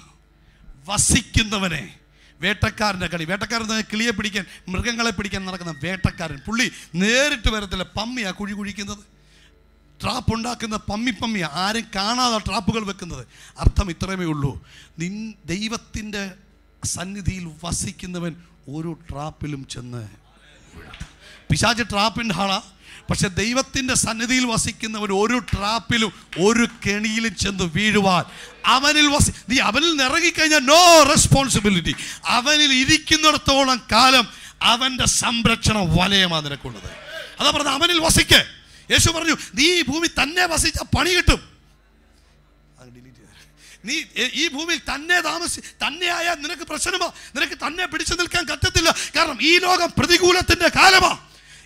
Speaker 1: വസിക്കുന്നവനെ വേട്ടക്കാരന്റെ കളി വേട്ടക്കാരൻ കിളിയെ പിടിക്കാൻ മൃഗങ്ങളെ പിടിക്കാൻ നടക്കുന്ന വേട്ടക്കാരൻ. പുള്ളി നേരിട്ട് വരത്തില്ല. പമ്മിയാ കുഴി കുഴിക്കുന്നത്. ട്രാപ്പ് ഉണ്ടാക്കുന്ന പമ്മി പമ്മിയാണ് ആരും കാണാതെ ട്രാപ്പുകൾ വെക്കുന്നത്. അർത്ഥം ഇത്രമേ ഉള്ളൂ. നിൻ ദൈവത്തിന്റെ സന്നിധിയിൽ വസിക്കുന്നവൻ ഒരു ട്രാപ്പിലും ചെന്ന്. പിശാച് ട്രാപ്പിന്റെ ആളാ പക്ഷെ ദൈവത്തിന്റെ സന്നിധിയിൽ വസിക്കുന്നവൻ ഒരു ട്രാപ്പിലും ഒരു കെണിയിലും ചെന്ന് വീഴുവാൻ അവനിൽ വസി നീ അവനിൽ നിറങ്ങിക്കഴിഞ്ഞാൽ നോ റെസ്പോൺസിബിലിറ്റി അവനിൽ ഇരിക്കുന്നിടത്തോളം കാലം അവന്റെ സംരക്ഷണം വലയമാണ് നിനക്കുള്ളത് അതാ പറഞ്ഞത് അവനിൽ വസിക്കേ യേശു പറഞ്ഞു നീ ഈ ഭൂമി തന്നെ വസിച്ച പണി കിട്ടും. നീ ഈ ഭൂമിയിൽ തന്നെ താമസി തന്നെയായാൽ നിനക്ക് പ്രശ്നമാ. നിനക്ക് തന്നെ പിടിച്ചു നിൽക്കാൻ കത്തത്തില്ല കാരണം ഈ ലോകം പ്രതികൂലത്തിന്റെ കാലമാ.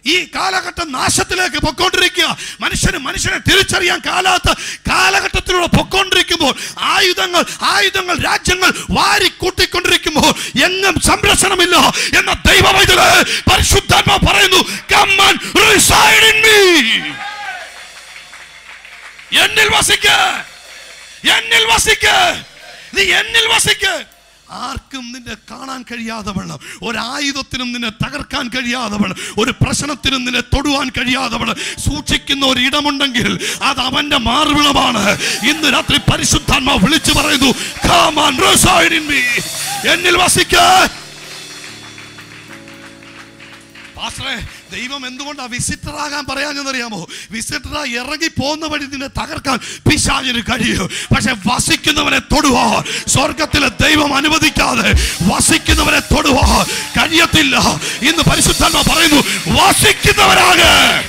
Speaker 1: ഈ കാലഘട്ടം നാശത്തിലേക്ക് പൊക്കോണ്ടിരിക്കുക മനുഷ്യന് മനുഷ്യനെ തിരിച്ചറിയാൻ കാലാത്ത കാലഘട്ടത്തിലൂടെ പൊക്കോണ്ടിരിക്കുമ്പോൾ ആയുധങ്ങൾ ആയുധങ്ങൾ രാജ്യങ്ങൾ വാരി കൂട്ടിക്കൊണ്ടിരിക്കുമ്പോൾ എങ്ങും സംരക്ഷണമില്ല എന്ന ദൈവവൈദ്യര് പരിശുദ്ധാത്മ പറയുന്നു "Come and ഇൻ മീ എന്നിൽ വസിക്ക എന്നിൽ വസിക്ക്. നീ എന്നിൽ വസിക്ക്. ആർക്കും നിന്നെ കാണാൻ കഴിയാതെ വേണം ഒരായുധത്തിനും നിന്നെ തകർക്കാൻ കഴിയാതെ വേണം ഒരു പ്രശ്നത്തിനും നിന്നെ തൊടുവാൻ കഴിയാതെ വേണം സൂക്ഷിക്കുന്ന ഒരു ഇടമുണ്ടെങ്കിൽ അത് അവന്റെ മാർവിളമാണ് ഇന്ന് രാത്രി പരിശുദ്ധാത്മാ വിളിച്ചു പറയുന്നു. എന്നിൽ വസിക്ക. ദൈവം എന്തുകൊണ്ടാ വിസിറ്റർ ആകാൻ പറയാഞ്ഞെന്നറിയാമോ വിസിറ്റർ ഇറങ്ങി പോകുന്ന വഴി നിന്നെ തകർക്കാൻ പിശാചിന് കഴിയും. പക്ഷെ വസിക്കുന്നവനെ തൊടുവാ സ്വർഗത്തിലെ ദൈവം അനുവദിക്കാതെ വസിക്കുന്നവനെ തൊടുവാ കഴിയത്തില്ല. ഇന്ന് പരിശുദ്ധാത്മ പറയുന്നു വസിക്കുന്നവരാകെ.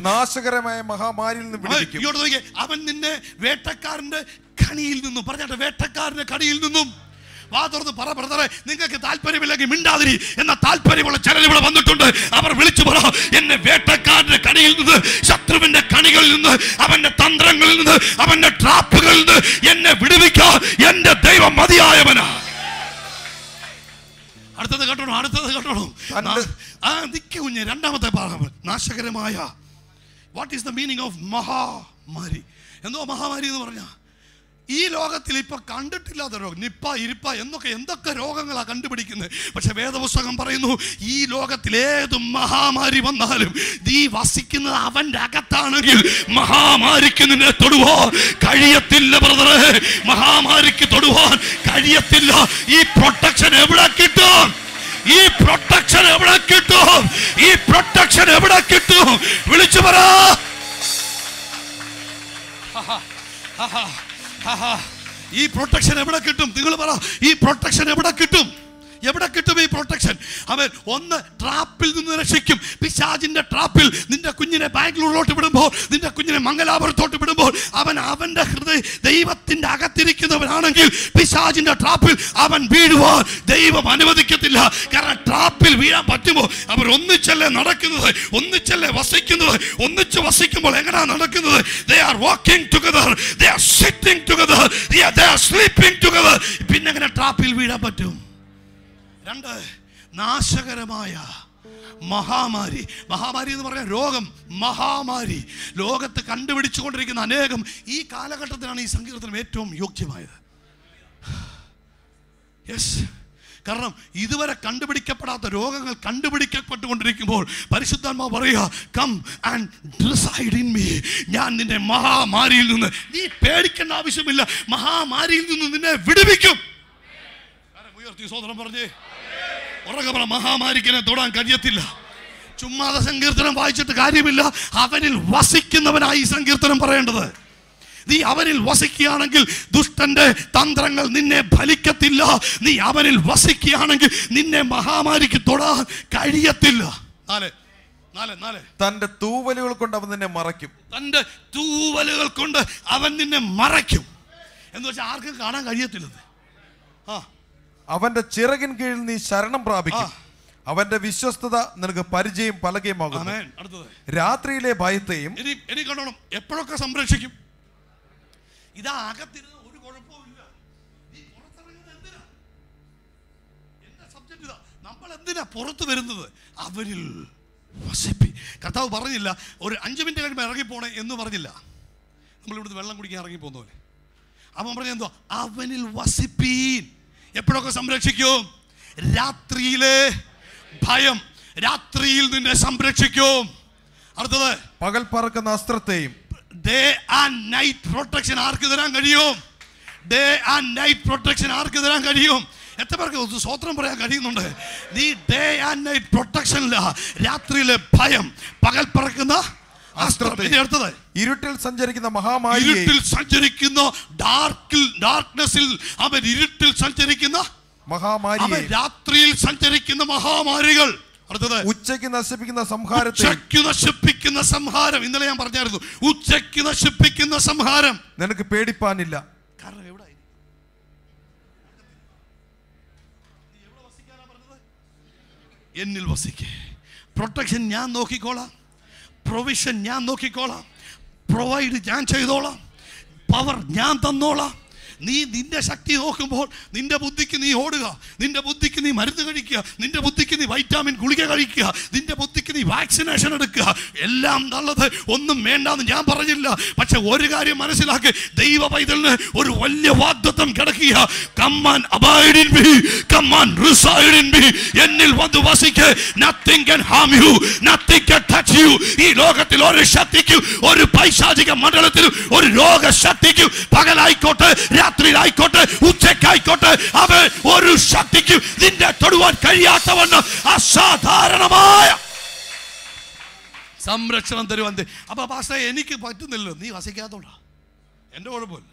Speaker 2: നാശകരമായ മഹാമാരിയിൽ നിന്ന്
Speaker 1: അവൻ നിന്നെ വേട്ടക്കാരന്റെ കണിയിൽ നിന്നും പറഞ്ഞാട്ടെ വേട്ടക്കാരന്റെ കണിയിൽ നിന്നും വാ തുറന്ന് പറ ബ്രദറെ നിങ്ങൾക്ക് താല്പര്യമില്ലെങ്കിൽ മിണ്ടാതിരി എന്ന താല്പര്യമുള്ള ചിലർ ഇവിടെ വന്നിട്ടുണ്ട്. അവർ വിളിച്ചു പറ എന്നെ വേട്ടക്കാരന്റെ കണിയിൽ നിന്ന് ശത്രുവിന്റെ കണികളിൽ നിന്ന് അവന്റെ തന്ത്രങ്ങളിൽ നിന്ന് അവന്റെ ട്രാപ്പുകളിൽ നിന്ന് എന്നെ വിടുവിക്കാൻ എന്റെ ദൈവം മതിയായവനാ. അടുത്തത് കേട്ടോ അടുത്തത്
Speaker 2: കേട്ടോ
Speaker 1: ആ നിക്ക് കുഞ്ഞ് രണ്ടാമത്തെ ഭാഗം നാശകരമായ what is the meaning of മഹാമാരി? എന്തോ മഹാമാരി എന്ന് പറഞ്ഞാൽ ഈ ലോകത്തിൽ ഇപ്പൊ കണ്ടിട്ടില്ലാത്ത രോഗം നിപ്പ ഇരിപ്പ എന്നൊക്കെ എന്തൊക്കെ രോഗങ്ങളാണ് കണ്ടുപിടിക്കുന്നത്? പക്ഷെ വേദപുസ്തകം പറയുന്നു ഈ ലോകത്തിൽ ഏത് മഹാമാരി വന്നാലും നീ വസിക്കുന്നത് അവന്റെ അകത്താണെങ്കിൽ മഹാമാരിക്ക് നിന്നെ തൊടുവാൻ കഴിയത്തില്ല ബ്രദറെ മഹാമാരിക്ക് തൊടുവാൻ കഴിയത്തില്ല. ഈ പ്രൊട്ടക്ഷൻ എവിടെ കിട്ടും? ഈ പ്രൊട്ടക്ഷൻ എവിടെ കിട്ടും? ഈ പ്രൊട്ടക്ഷൻ എവിടെ കിട്ടും? വിളിച്ചു പറ. ആഹാ. ഈ പ്രൊട്ടക്ഷൻ എവിടെ കിട്ടും? നിങ്ങൾ പറ ഈ പ്രൊട്ടക്ഷൻ എവിടെ കിട്ടും? എവിടെ കിട്ടും ഈ പ്രൊട്ടക്ഷൻ അവൻ ഒന്ന് ട്രാപ്പിൽ നിന്ന് രക്ഷിക്കും. പിശാജിന്റെ ട്രാപ്പിൽ നിന്റെ കുഞ്ഞിനെ ബാംഗ്ലൂരിലോട്ട് വിടുമ്പോൾ നിന്റെ കുഞ്ഞിനെ മംഗലാപുരത്തോട്ട് വിടുമ്പോൾ അവൻ അവന്റെ ഹൃദയ ദൈവത്തിന്റെ അകത്തിരിക്കുന്നവനാണെങ്കിൽ പിശാജിന്റെ ട്രാപ്പിൽ അവൻ വീഴുവാൻ ദൈവം അനുവദിക്കത്തില്ല. കാരണം ട്രാപ്പിൽ വീഴാൻ പറ്റുമോ? അവർ ഒന്നിച്ചല്ലേ നടക്കുന്നത്? ഒന്നിച്ചല്ലേ വസിക്കുന്നത്? ഒന്നിച്ച് വസിക്കുമ്പോൾ എങ്ങനെയാ നടക്കുന്നത്? They are walking together together they are sleeping together പിന്നെ എങ്ങനെ ട്രാപ്പിൽ വീഴാൻ പറ്റും? രണ്ട് നാശകരമായ മഹാമാരി. മഹാമാരി എന്ന് പറഞ്ഞാൽ രോഗം മഹാമാരി. ലോകത്ത് കണ്ടുപിടിച്ചുകൊണ്ടിരിക്കുന്ന അനേകം ഈ കാലഘട്ടത്തിലാണ് ഈ സങ്കീർത്തനം ഏറ്റവും യോഗ്യമായത്. യെസ് കാരണം ഇതുവരെ കണ്ടുപിടിക്കപ്പെടാത്ത രോഗങ്ങൾ കണ്ടുപിടിക്കപ്പെട്ടുകൊണ്ടിരിക്കുമ്പോൾ പരിശുദ്ധാത്മാ പറയുക come and reside in me ഞാൻ നിന്നെ മഹാമാരിയിൽ നിന്ന് നീ പേടിക്കേണ്ട ആവശ്യമില്ല. മഹാമാരിയിൽ നിന്ന് നിന്നെ വിടുവിക്കും. ഉയർത്തി സോദരം പറഞ്ഞേ. ഉറക്കെ പറ മഹാമാരിക്കിനെ തൊടാൻ കഴിയത്തില്ല. ചുമ്മാതെ സങ്കീർത്തനം വായിച്ചിട്ട് കാര്യമില്ല. അവനിൽ വസിക്കുന്നവനായി സങ്കീർത്തനം പറയേണ്ടത്. നീ അവനിൽ വസിക്കുകയാണെങ്കിൽ ദുഷ്ടന്റെ തന്ത്രങ്ങൾ നിന്നെ ഫലിക്കത്തില്ല. നീ അവനിൽ വസിക്കുകയാണെങ്കിൽ നിന്നെ മഹാമാരിക്ക് തൊടാൻ കഴിയത്തില്ല. നാല് നാല് നാല്.
Speaker 2: തന്റെ തൂവലുകൾ കൊണ്ട് അവൻ നിന്നെ മറയ്ക്കും.
Speaker 1: തന്റെ തൂവലുകൾ കൊണ്ട് അവൻ നിന്നെ മറയ്ക്കും. എന്ന് വെച്ചാൽ ആർക്കും കാണാൻ കഴിയത്തില്ലെന്ന് ആ
Speaker 2: അവന്റെ ചിറകിൻ കീഴിൽ നീ ശരണം പ്രാപിക്കും. അവന്റെ വിശ്വസ്തത നിനക്ക് പരിചയം
Speaker 1: പലകയുമാകും
Speaker 2: രാത്രിയിലെ ഭയത്തെയും
Speaker 1: ഇനി കണ്ടോണം. എപ്പോഴൊക്കെ സംരക്ഷിക്കും? ഇതാ അകത്തിരുന്ന് ഒരു കുഴപ്പമില്ല നീ പുറത്തിറങ്ങുന്നത് എന്തിനാ? എന്റെ സബ്ജക്ട് ഇതാ. നമ്മൾ എന്തിനാ പുറത്ത് വരുന്നത്? അവരിൽ വസിപ്പി. കർത്താവ് പറഞ്ഞില്ല ഒരു അഞ്ച് മിനിറ്റ് കഴിയുമ്പോൾ ഇറങ്ങിപ്പോണേ എന്ന് പറഞ്ഞില്ല. നമ്മളിവിടുന്ന് വെള്ളം കുടിക്കാൻ ഇറങ്ങി പോകുന്ന പോലെ അവൻ പറഞ്ഞ എന്തോ അവനിൽ വസിപ്പീൻ. എപ്പോഴൊക്കെ സംരക്ഷിക്കൂ? രാത്രിയിലെ ഭയം. രാത്രിയിൽ നിന്നെ സംരക്ഷിക്കൂ. അടുത്തത്.
Speaker 2: പകൽ പറക്കുന്ന അസ്ത്രത്തെയും
Speaker 1: ഡേ ആൻഡ് നൈറ്റ് പ്രൊട്ടക്ഷൻ ആർക്ക് തരാൻ കഴിയും? ഡേ ആൻഡ് നൈറ്റ് പ്രൊട്ടക്ഷൻ ആർക്ക് തരാൻ കഴിയും? എത്ര പേർക്ക് സ്വോത്രം പറയാൻ കഴിയുന്നുണ്ട്? നീ ഡേ ആൻഡ് നൈറ്റ് പ്രൊട്ടക്ഷനില്ല രാത്രിയിലെ ഭയം. പകൽ പറക്കുന്ന
Speaker 2: ഇരുട്ടിൽ സഞ്ചരിക്കുന്ന മഹാമാരി
Speaker 1: ഇരുട്ടിൽ സഞ്ചരിക്കുന്ന ഡാർക്കിൽ ഡാർക്ക്നെസ്സിൽ അവൻ ഇരുട്ടിൽ സഞ്ചരിക്കുന്ന അവൻ രാത്രിയിൽ സഞ്ചരിക്കുന്ന മഹാമാരികൾ. അടുത്തത്
Speaker 2: ഉച്ചയ്ക്ക് നശിപ്പിക്കുന്ന സംഹാരത്തെ
Speaker 1: ഉച്ചയ്ക്ക് നശിപ്പിക്കുന്ന സംഹാരം. ഇന്നലെ ഞാൻ പറഞ്ഞായിരുന്നു ഉച്ചയ്ക്ക് നശിപ്പിക്കുന്ന സംഹാരം.
Speaker 2: നിനക്ക് പേടിപ്പാനില്ല.
Speaker 1: കാരണം എവിടെ എന്നിൽ വസിക്കേ. പ്രൊട്ടക്ഷൻ ഞാൻ നോക്കിക്കോളാം. പ്രൊവിഷൻ ഞാൻ നോക്കിക്കോളാം. പ്രൊവൈഡ് ഞാൻ ചെയ്തോളാം. പവർ ഞാൻ തന്നോളാം. നീ നിന്റെ ശക്തി നോക്കുമ്പോൾ നിന്റെ ബുദ്ധിക്ക് നീ ഓടുക. നിന്റെ ബുദ്ധിക്ക് നീ മരുന്ന് കഴിക്കുക. നിന്റെ ബുദ്ധിക്ക് നീ വൈറ്റാമിൻ ഗുളിക കഴിക്കുക. നിന്റെ ബുദ്ധിക്ക് നീ വാക്സിനേഷൻ എടുക്കുക. എല്ലാം നല്ലത്. ഒന്നും വേണ്ടെന്ന് ഞാൻ പറഞ്ഞില്ല. പക്ഷെ ഒരു കാര്യം മനസ്സിലാക്കി. ദൈവ പൈതലിന് ഒരു വലിയ വാഗ്ദത്വം കിടക്കുക. Come and abide in me come and reside in me എന്നിൽ വന്ന് വസിക്ക്. Nothing can harm you nothing can touch you ഈ ലോകത്തിൽ ഒരു ശക്തിക്കും ഒരു പൈശാചിക മണ്ഡലത്തിലും ഒരു രോഗശക്തിക്കും പകലായിക്കോട്ടെ. രാത്രിയിലായിക്കോട്ടെ ഉച്ചക്കായിക്കോട്ടെ അവൻ ഒരു ശക്തിക്കും നിന്റെ തൊടുവാൻ കഴിയാത്തവണ്ണം അസാധാരണമായ സംരക്ഷണം തരുവാൻ അപ്പൊ പാസ്റ്റർ എനിക്ക് പറ്റുന്നില്ല നീ വസിക്കാത്തോണ്ടാ എന്റെ കുഴപ്പമില്ല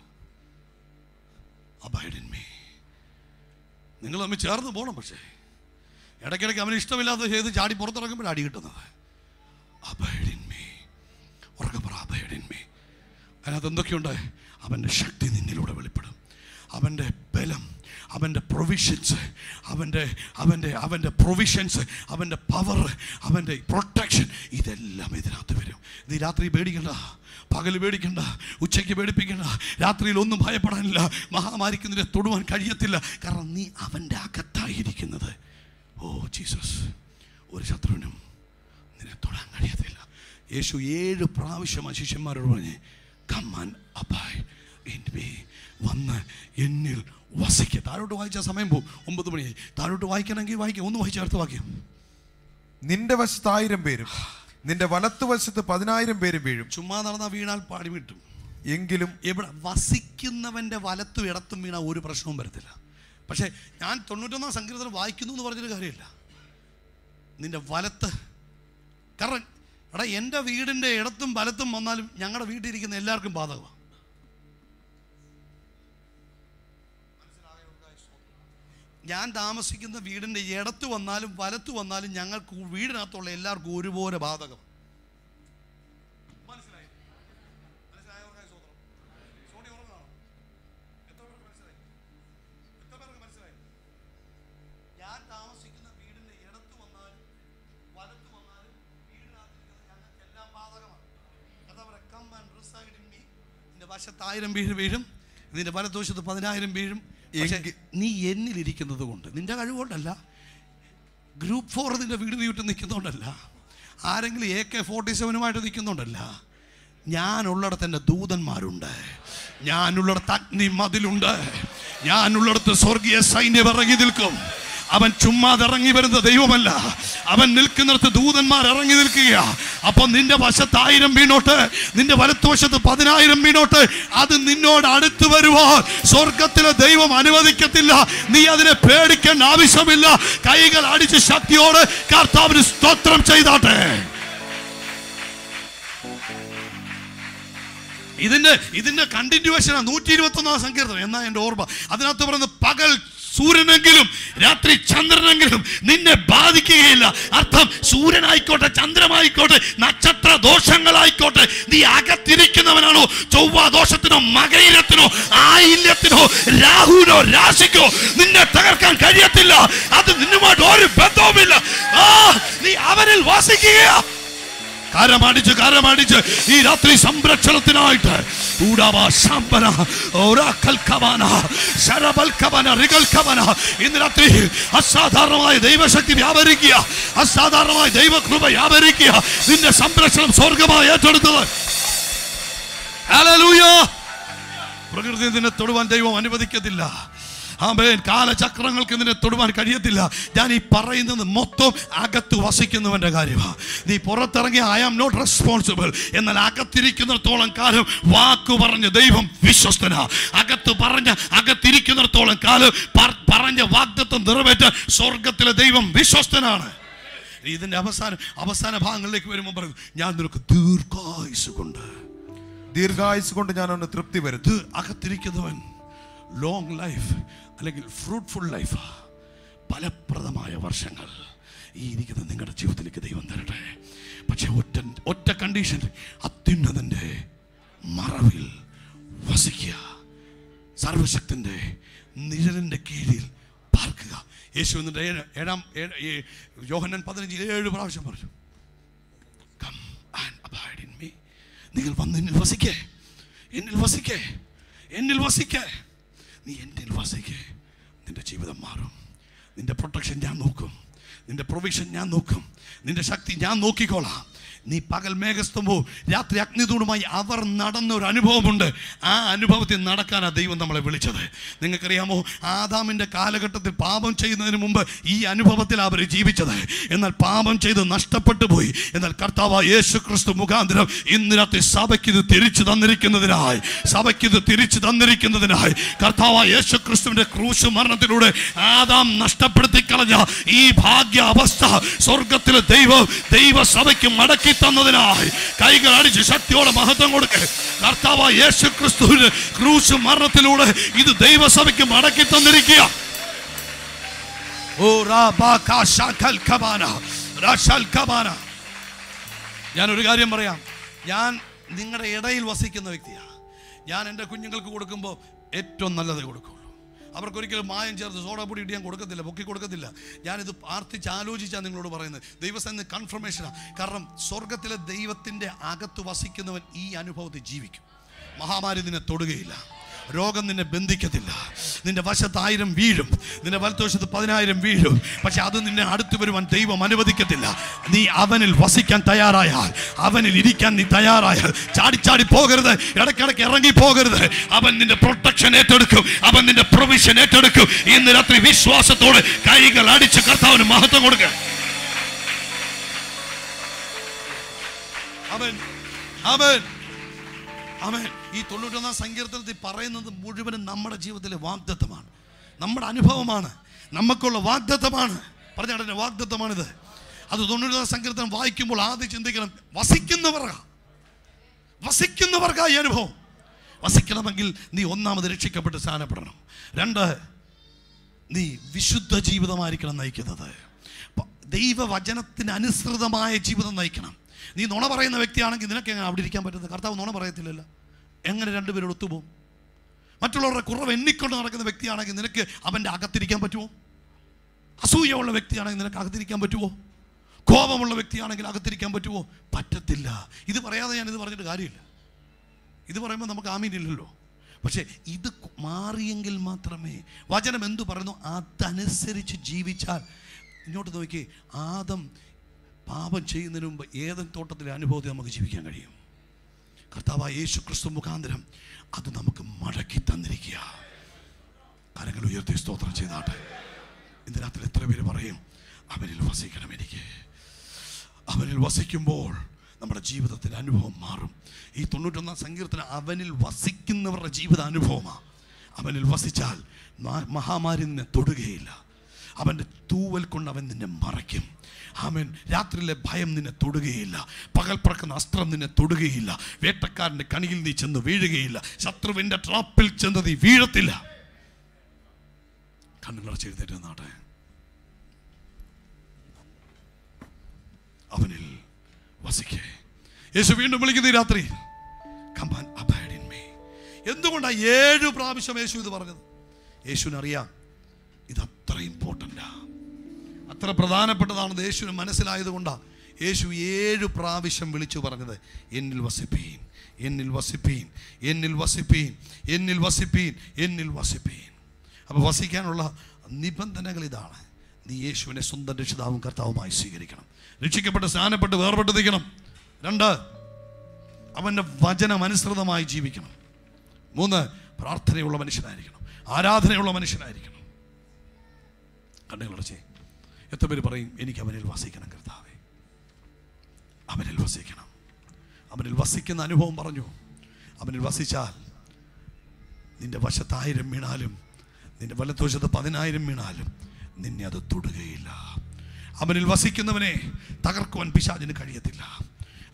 Speaker 1: in me. നിങ്ങൾ തമ്മിൽ ചേർന്ന് പോകണം പക്ഷേ ഇടയ്ക്കിടയ്ക്ക് അവന് ഇഷ്ടമില്ലാതെ ചെയ്ത് ചാടി പുറത്തിറങ്ങുമ്പോൾ അടി കിട്ടുന്നത് Abide in me. ഉറക്കെ പറ abide in me. അതിനകത്ത് എന്തൊക്കെയുണ്ട് അവന്റെ ശക്തി നിന്നിലൂടെ വെളിപ്പെടും. അവന്റെ ബലം അവന്റെ പ്രൊവിഷൻസ് അവന്റെ അവന്റെ അവന്റെ പ്രൊവിഷൻസ് അവന്റെ പവർ അവന്റെ പ്രൊട്ടക്ഷൻ ഇതെല്ലാം ഇതിനകത്ത് വരും. നീ രാത്രി പേടിക്കണ്ട പകൽ പേടിക്കണ്ട ഉച്ചയ്ക്ക് പേടിപ്പിക്കണ്ട രാത്രിയിൽ ഒന്നും ഭയപ്പെടാനില്ല മഹാമാരിക്ക് നിന്നെ തൊടുവാൻ കഴിയത്തില്ല. കാരണം നീ അവന്റെ അകത്തായിരിക്കുന്നത്. ഓ ജീസസ് ഒരു ശത്രുവിനും നിന്നെ തൊടാൻ കഴിയത്തില്ല. യേശു ഏഴ് പ്രാവശ്യം ശിഷ്യന്മാരോട് പറഞ്ഞ് കമ്മാൻ അബായ് ഇൻ മീ വന്ന് എന്നിൽ വസിക്കുക താഴോട്ട് വായിച്ച സമയം പോകും. ഒമ്പത് മണിയായി. താഴോട്ട് വായിക്കണമെങ്കിൽ വായിക്കാം. ഒന്ന് വായിച്ച അടുത്ത വാക്യം.
Speaker 2: നിന്റെ വശത്ത് ആയിരം പേരും നിന്റെ വലത്തുവശത്ത് പതിനായിരം പേരും വീഴും.
Speaker 1: ചുമ്മാ നടന്ന വീണാൽ പാടി വിട്ടും.
Speaker 2: എങ്കിലും
Speaker 1: എവിടെ വസിക്കുന്നവന്റെ വലത്തും ഇടത്തും വീണാൽ ഒരു പ്രശ്നവും വരത്തില്ല. പക്ഷേ ഞാൻ തൊണ്ണൂറ്റൊന്നാം സങ്കീർത്തനം വായിക്കുന്നു എന്ന് പറഞ്ഞൊരു കാര്യമില്ല. നിന്റെ വലത്ത് കാരണം എടാ എന്റെ വീടിന്റെ ഇടത്തും വലത്തും വന്നാലും ഞങ്ങളുടെ വീട്ടിലിരിക്കുന്ന എല്ലാവർക്കും ബാധകമാണ് ഞാൻ താമസിക്കുന്ന വീടിന്റെ ഇടത്ത് വന്നാലും വലത്ത് വന്നാലും ഞങ്ങൾക്ക് വീടിനകത്തുള്ള എല്ലാവർക്കും ഒരുപോലെ ബാധകം ആയിരം വീഴ് വീഴും നിന്റെ വലത്തുവശത്ത് പതിനായിരം വീഴും. നീ എന്നിലിരിക്കുന്നത് കൊണ്ട് നിന്റെ കഴിവുകൊണ്ടല്ല ഗ്രൂപ്പ് ഫോർ നിന്റെ വീട് വീട്ടിൽ നിൽക്കുന്നതുകൊണ്ടല്ല ആരെങ്കിലും എ കെ ഫോർട്ടി സെവനുമായിട്ട് നിൽക്കുന്നുണ്ടല്ല ഞാനുള്ളിടത്ത് എന്റെ ദൂതന്മാരുണ്ട് ഞാനുള്ളിടത്ത് അഗ്നി മതിലുണ്ട് ഞാനുള്ളിടത്ത് സ്വർഗീയ സൈന്യം ഇറങ്ങി നിൽക്കും. അവൻ ചുമ്മാതെ ഇറങ്ങി വരുന്ന ദൈവമല്ല. അവൻ നിൽക്കുന്നിടത്ത് ദൂതന്മാർ ഇറങ്ങി നിൽക്കുക അപ്പൊ നിന്റെ വശത്ത് ആയിരം വീണോട്ട് നിന്റെ വലത്തുവശത്ത് പതിനായിരം വീണോട്ട് അത് നിന്നോട് അടുത്ത് വരുവാൻ സ്വർഗത്തിലെ ദൈവം അനുവദിക്കത്തില്ല. നീ അതിനെ പേടിക്കേണ്ട ആവശ്യമില്ല. കൈകൾ അടിച്ച് ശക്തിയോട് കർത്താവിന് സ്തോത്രം ചെയ്താട്ടെ. ഇതിന്റെ ഇതിന്റെ കണ്ടിന്യൂവേഷനാണ് നൂറ്റി ഇരുപത്തി ഒന്നാം സങ്കീർത്തനം. എന്നാ എന്റെ ഓർമ്മ? അതിനകത്ത് പറയുന്നത് പകൽ സൂര്യനെങ്കിലും രാത്രി ചന്ദ്രനെങ്കിലും നിന്നെ ബാധിക്കുകയില്ല. അർത്ഥം സൂര്യനായിക്കോട്ടെ ചന്ദ്രമായിക്കോട്ടെ നക്ഷത്ര ദോഷങ്ങളായിക്കോട്ടെ നീ അകത്തിരിക്കുന്നവനാണോ ചൊവ്വ ദോഷത്തിനോ മകയിരത്തിനോ ആയില്യത്തിനോ രാഹുവിനോ രാശിക്കോ നിന്നെ തകർക്കാൻ കഴിയത്തില്ല. അത് നിന്നുമായിട്ട് ഒരു ബന്ധവുമില്ല. ആ നീ അവനിൽ വസിക്കുകയാ. കാരമടിച്ച് കരമടിച്ച്. ഈ രാത്രി സംരക്ഷണത്തിനായിട്ട്. ഇന്ന് രാത്രി അസാധാരണമായ ദൈവശക്തി വ്യാപരിക്കുക. അസാധാരണമായ ദൈവകൃപ വ്യാപരിക്കുക. നിന്റെ സംരക്ഷണം സ്വർഗമായി ഏറ്റെടുത്തത്. പ്രകൃതി നിന്നെ തൊടുവാൻ ദൈവം അനുവദിക്കത്തില്ല. ആമേൻ. കാലചക്രങ്ങൾക്ക് നിന്നെ തൊടുവാൻ കഴിയത്തില്ല. ഞാൻ ഈ പറയുന്നത് മൊത്തം അകത്ത് വസിക്കുന്നവന്റെ കാര്യമാണ് നീ പുറത്തിറങ്ങി ഐ ആം നോട്ട് റെസ്പോൺസിബിൾ എന്നാൽ അകത്തിരിക്കുന്നിടത്തോളം കാലം വാക്ക് പറഞ്ഞ ദൈവം വിശ്വസ്തന. അകത്ത് പറഞ്ഞ അകത്തിരിക്കുന്നിടത്തോളം കാലം പറഞ്ഞ വാഗ്ദത്വം നിറവേറ്റാൻ സ്വർഗത്തിലെ ദൈവം വിശ്വസ്തനാണ്. ഇതിന്റെ അവസാനം അവസാന ഭാഗങ്ങളിലേക്ക് വരുമ്പോൾ പറയും ഞാൻ നിനക്ക് ദീർഘായുസ് കൊണ്ട്
Speaker 2: ദീർഘായുസ് കൊണ്ട് ഞാൻ അവന് തൃപ്തി
Speaker 1: വരും അകത്തിരിക്കുന്നവൻ ലോങ് ലൈഫ് അല്ലെങ്കിൽ ഫ്രൂട്ട്ഫുൾ ലൈഫ് ഫലപ്രദമായ വർഷങ്ങൾ ഈ ഇരിക്കുന്ന നിങ്ങളുടെ ജീവിതത്തിലേക്ക് ദൈവം തരട്ടെ. പക്ഷെ ഒറ്റ ഒറ്റ കണ്ടീഷൻ അത്യുന്നതന്റെ മറവിൽ വസിക്കുക. സർവശക്തന്റെ നിഴലിന്റെ കീഴിൽ പാർക്കുക. യേശു എന്നിട്ട് ഏഴാം യോഹനൻ പതിനഞ്ച് ഏഴ് പ്രാവശ്യം പറഞ്ഞു come and abide in me നിങ്ങൾ വന്ന് എന്നിൽ വസിക്കേ. എന്നിൽ വസിക്കേ. എന്നിൽ വസിക്കേ. നീ എന്റെ വസിക്കേ നിന്റെ ജീവിതം മാറും. നിന്റെ പ്രൊട്ടക്ഷൻ ഞാൻ നോക്കും. നിന്റെ പ്രൊവിഷൻ ഞാൻ നോക്കും. നിന്റെ ശക്തി ഞാൻ നോക്കിക്കോളാം. നീ പകൽ മേഘസ്തംഭവും രാത്രി അഗ്നിതൂണുമായി അവർ നടന്ന ഒരു അനുഭവമുണ്ട് ആ അനുഭവത്തിൽ നടക്കാനാണ് ദൈവം നമ്മളെ വിളിച്ചത്. നിങ്ങൾക്കറിയാമോ? ആദാമിന്റെ കാലഘട്ടത്തിൽ പാപം ചെയ്യുന്നതിന് മുമ്പ് ഈ അനുഭവത്തിൽ അവർ ജീവിച്ചത്. എന്നാൽ പാപം ചെയ്ത് നഷ്ടപ്പെട്ടു പോയി. എന്നാൽ കർത്താവ് യേശു ക്രിസ്തു മുഖാന്തരം ഇന്ന് രാത്രി സഭയ്ക്ക് ഇത് തിരിച്ചു തന്നിരിക്കുന്നതിനായി സഭയ്ക്ക് ഇത് തിരിച്ചു തന്നിരിക്കുന്നതിനായി കർത്താവ് യേശു ക്രിസ്തുവിന്റെ ക്രൂശ് മരണത്തിലൂടെ ആദാം നഷ്ടപ്പെടുത്തി കളഞ്ഞ ഈ ഭാഗ്യ അവസ്ഥ സ്വർഗത്തിലെ ദൈവം ദൈവസഭയ്ക്ക് മടക്കി തന്നതിനായി കൈകൾ അടിച്ച് ശക്തിയോടെ മഹത്വം കൊടുക്കെ. കർത്താവ് യേശു ക്രിസ്തുവിന് ക്രൂശ് മരണത്തിലൂടെ ഇത് ദൈവസഭയ്ക്ക് മടക്കി തന്നിരിക്കുക. ഞാൻ ഒരു കാര്യം പറയാം. ഞാൻ നിങ്ങളുടെ ഇടയിൽ വസിക്കുന്ന വ്യക്തിയാണ്. ഞാൻ എന്റെ കുഞ്ഞുങ്ങൾക്ക് കൊടുക്കുമ്പോൾ ഏറ്റവും നല്ലത് കൊടുക്കുള്ളൂ അവർക്കൊരിക്കലും മായം ചേർത്ത് സോഡാപ്പൊടി ഇട്ട് ഞാൻ കൊടുക്കത്തില്ല പൊക്കി കൊടുക്കത്തില്ല. ഞാനിത് പ്രാർത്ഥിച്ച് ആലോചിച്ചാണ് നിങ്ങളോട് പറയുന്നത്. ദൈവസ്ഥ കൺഫർമേഷനാണ് കാരണം സ്വർഗത്തിലെ ദൈവത്തിന്റെ അകത്ത് വസിക്കുന്നവൻ ഈ അനുഭവത്തിൽ ജീവിക്കും. മഹാമാരി ഇതിനെ തൊടുകയില്ല. രോഗം നിന്നെ ബന്ധിക്കത്തില്ല. നിന്റെ വശത്ത് ആയിരം വീഴും. നിന്റെ വലത്തുവശത്ത് പതിനായിരം വീഴും. പക്ഷെ അത് നിന്നെ അടുത്തു വരുവാൻ ദൈവം അനുവദിക്കത്തില്ല. നീ അവനിൽ വസിക്കാൻ തയ്യാറായാൽ അവനിൽ ഇരിക്കാൻ നീ തയ്യാറായാൽ ചാടി ചാടി പോകരുത്. ഇടയ്ക്കിടയ്ക്ക് ഇറങ്ങി പോകരുത്. അവൻ നിന്റെ പ്രൊട്ടക്ഷൻ ഏറ്റെടുക്കും. അവൻ നിന്റെ പ്രൊവിഷൻ ഏറ്റെടുക്കും. ഇന്ന് രാത്രി വിശ്വാസത്തോട് കൈകൾ അടിച്ച് കർത്താവിന് മഹത്വം കൊടുക്കുക അവൻ അവൻ അവൻ ഈ തൊണ്ണൂറ്റൊന്നാം സങ്കീർത്തനത്തിൽ പറയുന്നത് മുഴുവനും നമ്മുടെ ജീവിതത്തിലെ വാഗ്ദത്തമാണ്. നമ്മുടെ അനുഭവമാണ്. നമുക്കുള്ള വാഗ്ദത്തമാണ്. പറഞ്ഞ വാഗ്ദത്തമാണിത്. അത് തൊണ്ണൂറ്റൊന്നാം സങ്കീർത്തനം വായിക്കുമ്പോൾ ആദ്യം ചിന്തിക്കണം വസിക്കുന്നവർക്കാ. വസിക്കുന്നവർക്കാ ഈ അനുഭവം. വസിക്കണമെങ്കിൽ നീ ഒന്നാമത് രക്ഷിക്കപ്പെട്ട് സ്ഥാനപ്പെടണം. രണ്ട് നീ വിശുദ്ധ ജീവിതമായിരിക്കണം നയിക്കുന്നത്. ദൈവവചനത്തിന് അനുസൃതമായ ജീവിതം നയിക്കണം. നീ നുണ പറയുന്ന വ്യക്തിയാണെങ്കിൽ നിനക്ക് എങ്ങനെ അവിടെ ഇരിക്കാൻ പറ്റുന്നത്? കർത്താവ് നുണ പറയത്തില്ലല്ല. എങ്ങനെ രണ്ടുപേരും ഒത്തുപോകും? മറ്റുള്ളവരുടെ കുറവ് എണ്ണിക്കൊണ്ട് നടക്കുന്ന വ്യക്തിയാണെങ്കിൽ നിനക്ക് അവന്റെ അകത്തിരിക്കാൻ പറ്റുമോ? അസൂയമുള്ള വ്യക്തിയാണെങ്കിൽ നിനക്ക് അകത്തിരിക്കാൻ പറ്റുമോ? കോപമുള്ള വ്യക്തിയാണെങ്കിൽ അകത്തിരിക്കാൻ പറ്റുമോ? പറ്റത്തില്ല. ഇത് പറയാതെ ഞാൻ ഇത് പറഞ്ഞിട്ട് കാര്യമില്ല. ഇത് പറയുമ്പോൾ നമുക്ക് ആമീനില്ലല്ലോ പക്ഷേ ഇത് മാറിയെങ്കിൽ മാത്രമേ വചനം എന്തു പറയുന്നു? അതനുസരിച്ച് ജീവിച്ചാൽ. ഇങ്ങോട്ട് നോക്കി ആദം പാപം ചെയ്യുന്നതിന് മുമ്പ് ഏതൻ തോട്ടത്തിലെ അനുഭവത്തിൽ നമുക്ക് ജീവിക്കാൻ കഴിയും? കർത്താവ് യേശു ക്രിസ്തു മുഖാന്തരം അത് നമുക്ക് മടക്കി തന്നിരിക്കുക. കരങ്ങൾ ഉയർത്തി സ്തോത്രം ചെയ്താട്ടെ. ഇന്ന് രാത്രി എത്ര പേര് പറയും അവനിൽ വസിക്കണം എനിക്ക്. അവനിൽ വസിക്കുമ്പോൾ നമ്മുടെ ജീവിതത്തിന്റെ അനുഭവം മാറും. ഈ തൊണ്ണൂറ്റൊന്നാം സങ്കീർത്തനം അവനിൽ വസിക്കുന്നവരുടെ ജീവിത അനുഭവമാണ് അവനിൽ വസിച്ചാൽ മഹാമാരി നിന്നെ തൊടുകയില്ല. അവന്റെ തൂവൽ കൊണ്ട് അവൻ നിന്നെ മറയ്ക്കും. അവൻ രാത്രിയിലെ ഭയം നിന്നെ തൊടുകയില്ല. പകൽ പറക്കുന്ന അസ്ത്രം നിന്നെ തൊടുകയില്ല. വേട്ടക്കാരന്റെ കണിയിൽ നീ ചെന്ന് വീഴുകയില്ല. ശത്രുവിന്റെ ട്രാപ്പിൽ ചെന്ന് നീ വീഴത്തില്ല. കണ്ണുകളെ ചെയ്തിട്ട് നാട്ടെ അവനിൽ വസിക്കേ. യേശു വീണ്ടും വിളിക്കുന്ന ഈ രാത്രി. Come and and me. എന്തുകൊണ്ടാണ് ഏഴു പ്രാവശ്യം യേശു ഇത് പറഞ്ഞത്? യേശുവിനറിയാം ഇത് അത്ര ഇമ്പോർട്ടന്റാ അത്ര പ്രധാനപ്പെട്ടതാണെന്ന് യേശുവിന് മനസ്സിലായതുകൊണ്ടാണ് യേശു ഏഴ് പ്രാവശ്യം വിളിച്ചു പറഞ്ഞത് എന്നിൽ വസിപ്പീൻ എന്നിൽ വസിപ്പീൻ എന്നിൽ വസിപ്പീൻ എന്നിൽ വസിപ്പീൻ എന്നിൽ വസിപ്പീൻ. അപ്പോൾ വസിക്കാനുള്ള നിബന്ധനകൾ ഇതാണ്. നീ യേശുവിനെ സ്വന്തം രക്ഷിതാവും കർത്താവുമായി സ്വീകരിക്കണം. രക്ഷിക്കപ്പെട്ട് സ്നാനപ്പെട്ട് വേർപെട്ട് നിൽക്കണം. രണ്ട് അവന്റെ വചനം അനുസൃതമായി ജീവിക്കണം. മൂന്ന് പ്രാർത്ഥനയുള്ള മനുഷ്യനായിരിക്കണം. ആരാധനയുള്ള മനുഷ്യനായിരിക്കണം. കണ്ണുകളടച്ചേ എത്ര പേര് പറയും എനിക്ക് അവനിൽ വസിക്കണം കർത്താവേ. അവനിൽ വസിക്കണം. അവനിൽ വസിക്കുന്ന അനുഭവം പറഞ്ഞു. അവനിൽ വസിച്ചാൽ നിന്റെ വശത്തായിരം വീണാലും നിന്റെ വലത്തുവശത്ത് പതിനായിരം വീണാലും നിന്നെ അത് തൊടുകയില്ല. അവനിൽ വസിക്കുന്നവനെ തകർക്കുവാൻ പിശാചിന് കഴിയത്തില്ല.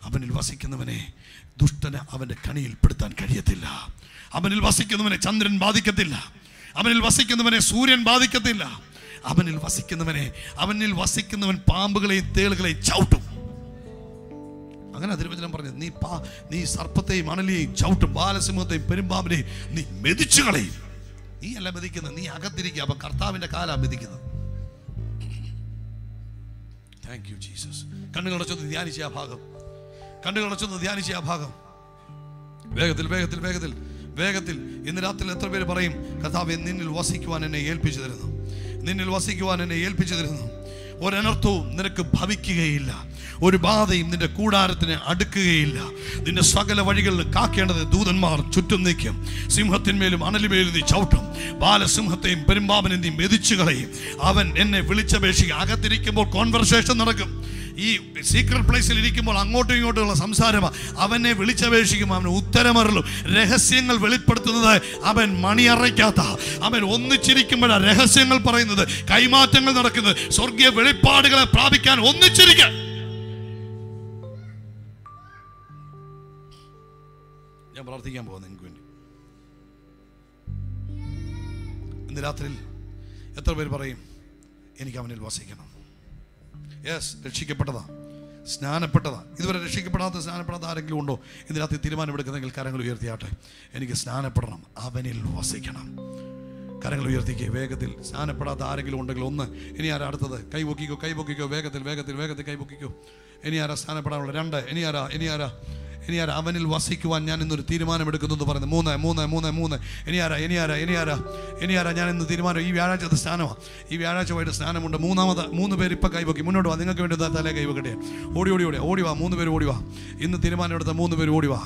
Speaker 1: അവനിൽ വസിക്കുന്നവനെ ദുഷ്ടന് അവന്റെ കണിയിൽപ്പെടുത്താൻ കഴിയത്തില്ല. അവനിൽ വസിക്കുന്നവനെ ചന്ദ്രൻ ബാധിക്കത്തില്ല. അവനിൽ വസിക്കുന്നവനെ സൂര്യൻ ബാധിക്കത്തില്ല. അവനിൽ വസിക്കുന്നവനെ അവനിൽ വസിക്കുന്നവൻ പാമ്പുകളെയും തേളുകളെയും ചവിട്ടും. അങ്ങനെ തിരുവചനം പറഞ്ഞത് നീ പാ നീ സർപ്പത്തെയും അണലിയെയും ചവിട്ടും ബാലസിംഹത്തെയും പെരുമ്പാമ്പിനെയും നീ മെതിച്ചു കളയും. നീ അല്ല മെതിക്കുന്നത് നീ അകത്തിരിക്കുക അപ്പൊ കർത്താവിന്റെ കാലാ മെതിക്കുന്നത്. താങ്ക് യു ജീസസ് കണ്ണുകളടച്ചൊന്ന് ധ്യാനിച്ച ആ ഭാഗം. കണ്ണുകളടച്ചൊന്ന് ധ്യാനിച്ച ആ ഭാഗം. വേഗത്തിൽ വേഗത്തിൽ വേഗത്തിൽ വേഗത്തിൽ. ഇന്ന് രാത്രിയിൽ എത്ര പേര് പറയും കർത്താവ് നിന്നിൽ വസിക്കുവാൻ എന്നെ ഏൽപ്പിച്ചു തരുന്നു. നിന്നിൽ വസിക്കുവാൻ എന്നെ ഏൽപ്പിച്ചു തരുന്നു ഒരനർത്ഥവും നിനക്ക് ഭവിക്കുകയില്ല. ഒരു ബാധയും നിന്റെ കൂടാരത്തിന് അടുക്കുകയില്ല. നിന്റെ സകല വഴികളിൽ കാക്കേണ്ടത് ദൂതന്മാർ ചുറ്റും നിൽക്കും സിംഹത്തിന്മേലും അണലിമേലും നീ ചവിട്ടും. ബാലസിംഹത്തെയും പെരുമ്പാവനെ നീ മെതിച്ചു കളയും അവൻ എന്നെ വിളിച്ചപേക്ഷിക്കുക അകത്തിരിക്കുമ്പോൾ കോൺവെർസേഷൻ നടക്കും. ഈ സീക്രട്ട് പ്ലേസിൽ ഇരിക്കുമ്പോൾ അങ്ങോട്ടും ഇങ്ങോട്ടുമുള്ള സംസാരമാണ് അവനെ വിളിച്ചപേക്ഷിക്കും അവന് ഉത്തരമറിലും രഹസ്യങ്ങൾ വെളിപ്പെടുത്തുന്നത് അവൻ മണിയറയ്ക്കാത്ത. അവൻ ഒന്നിച്ചിരിക്കുമ്പോഴാണ് രഹസ്യങ്ങൾ പറയുന്നത് കൈമാറ്റങ്ങൾ നടക്കുന്നത് സ്വർഗീയ വെളിപ്പാടുകളെ പ്രാപിക്കാൻ ഒന്നിച്ചിരിക്കാൻ ഞാൻ പ്രാർത്ഥിക്കാൻ പോകുന്നു എനിക്ക് വേണ്ടി. ഇന്ന് രാത്രിയിൽ എത്ര പേര് പറയും എനിക്ക് അവനിൽ വസിക്കണം യെസ് രക്ഷിക്കപ്പെട്ടതാ. സ്നാനപ്പെട്ടതാ. ഇതുവരെ രക്ഷിക്കപ്പെടാത്ത സ്നാനപ്പെടാത്ത ആരെങ്കിലും ഉണ്ടോ? ഇതിനകത്ത് തീരുമാനമെടുക്കുന്നെങ്കിൽ കരങ്ങൾ ഉയർത്തിയാട്ടെ. എനിക്ക് സ്നാനപ്പെടണം. അവനിൽ വസിക്കണം. കരങ്ങൾ ഉയർത്തിക്കുക വേഗത്തിൽ സ്നാനപ്പെടാത്ത ആരെങ്കിലും ഉണ്ടെങ്കിൽ ഒന്ന് ഇനി ആരാ അടുത്തത്? കൈ പൊക്കിക്കോ കൈ പൊക്കിക്കോ. വേഗത്തിൽ വേഗത്തിൽ വേഗത്തിൽ കൈ പൊക്കിക്കോ. ഇനി ആരാ സ്നാനപ്പെടാനുള്ള? രണ്ട് ഇനി ആരാ ഇനി ആരാ? ഇനി ആരാ? അവനിൽ വസിക്കുവാൻ ഞാൻ ഇന്നൊരു തീരുമാനമെടുക്കുന്നു എന്ന് പറയുന്നത് മൂന്ന് മൂന്ന് മൂന്ന് മൂന്ന്. ഇനി ആരാ? ഇനി ആരാ? ഇനി ആരാ? ഇനി ആരാ? ഞാൻ ഇന്ന് തീരുമാനം ഈ വ്യാഴാഴ്ചത്തെ സ്നാനമാണ് ഈ വ്യാഴാഴ്ച വൈകിട്ട് സ്നാനമുണ്ട്. മൂന്നാമത് മൂന്ന് പേര് ഇപ്പം കൈവക്കി മുന്നോട്ട് വാ. നിങ്ങൾക്ക് വേണ്ടി തലേ കൈവക്കട്ടെ ഓടി ഓടി ഓടി. ഓടി വാ. മൂന്ന് പേര് ഓടി വാ. ഇന്ന് തീരുമാനമെടുത്ത മൂന്ന് പേര് ഓടി വാ.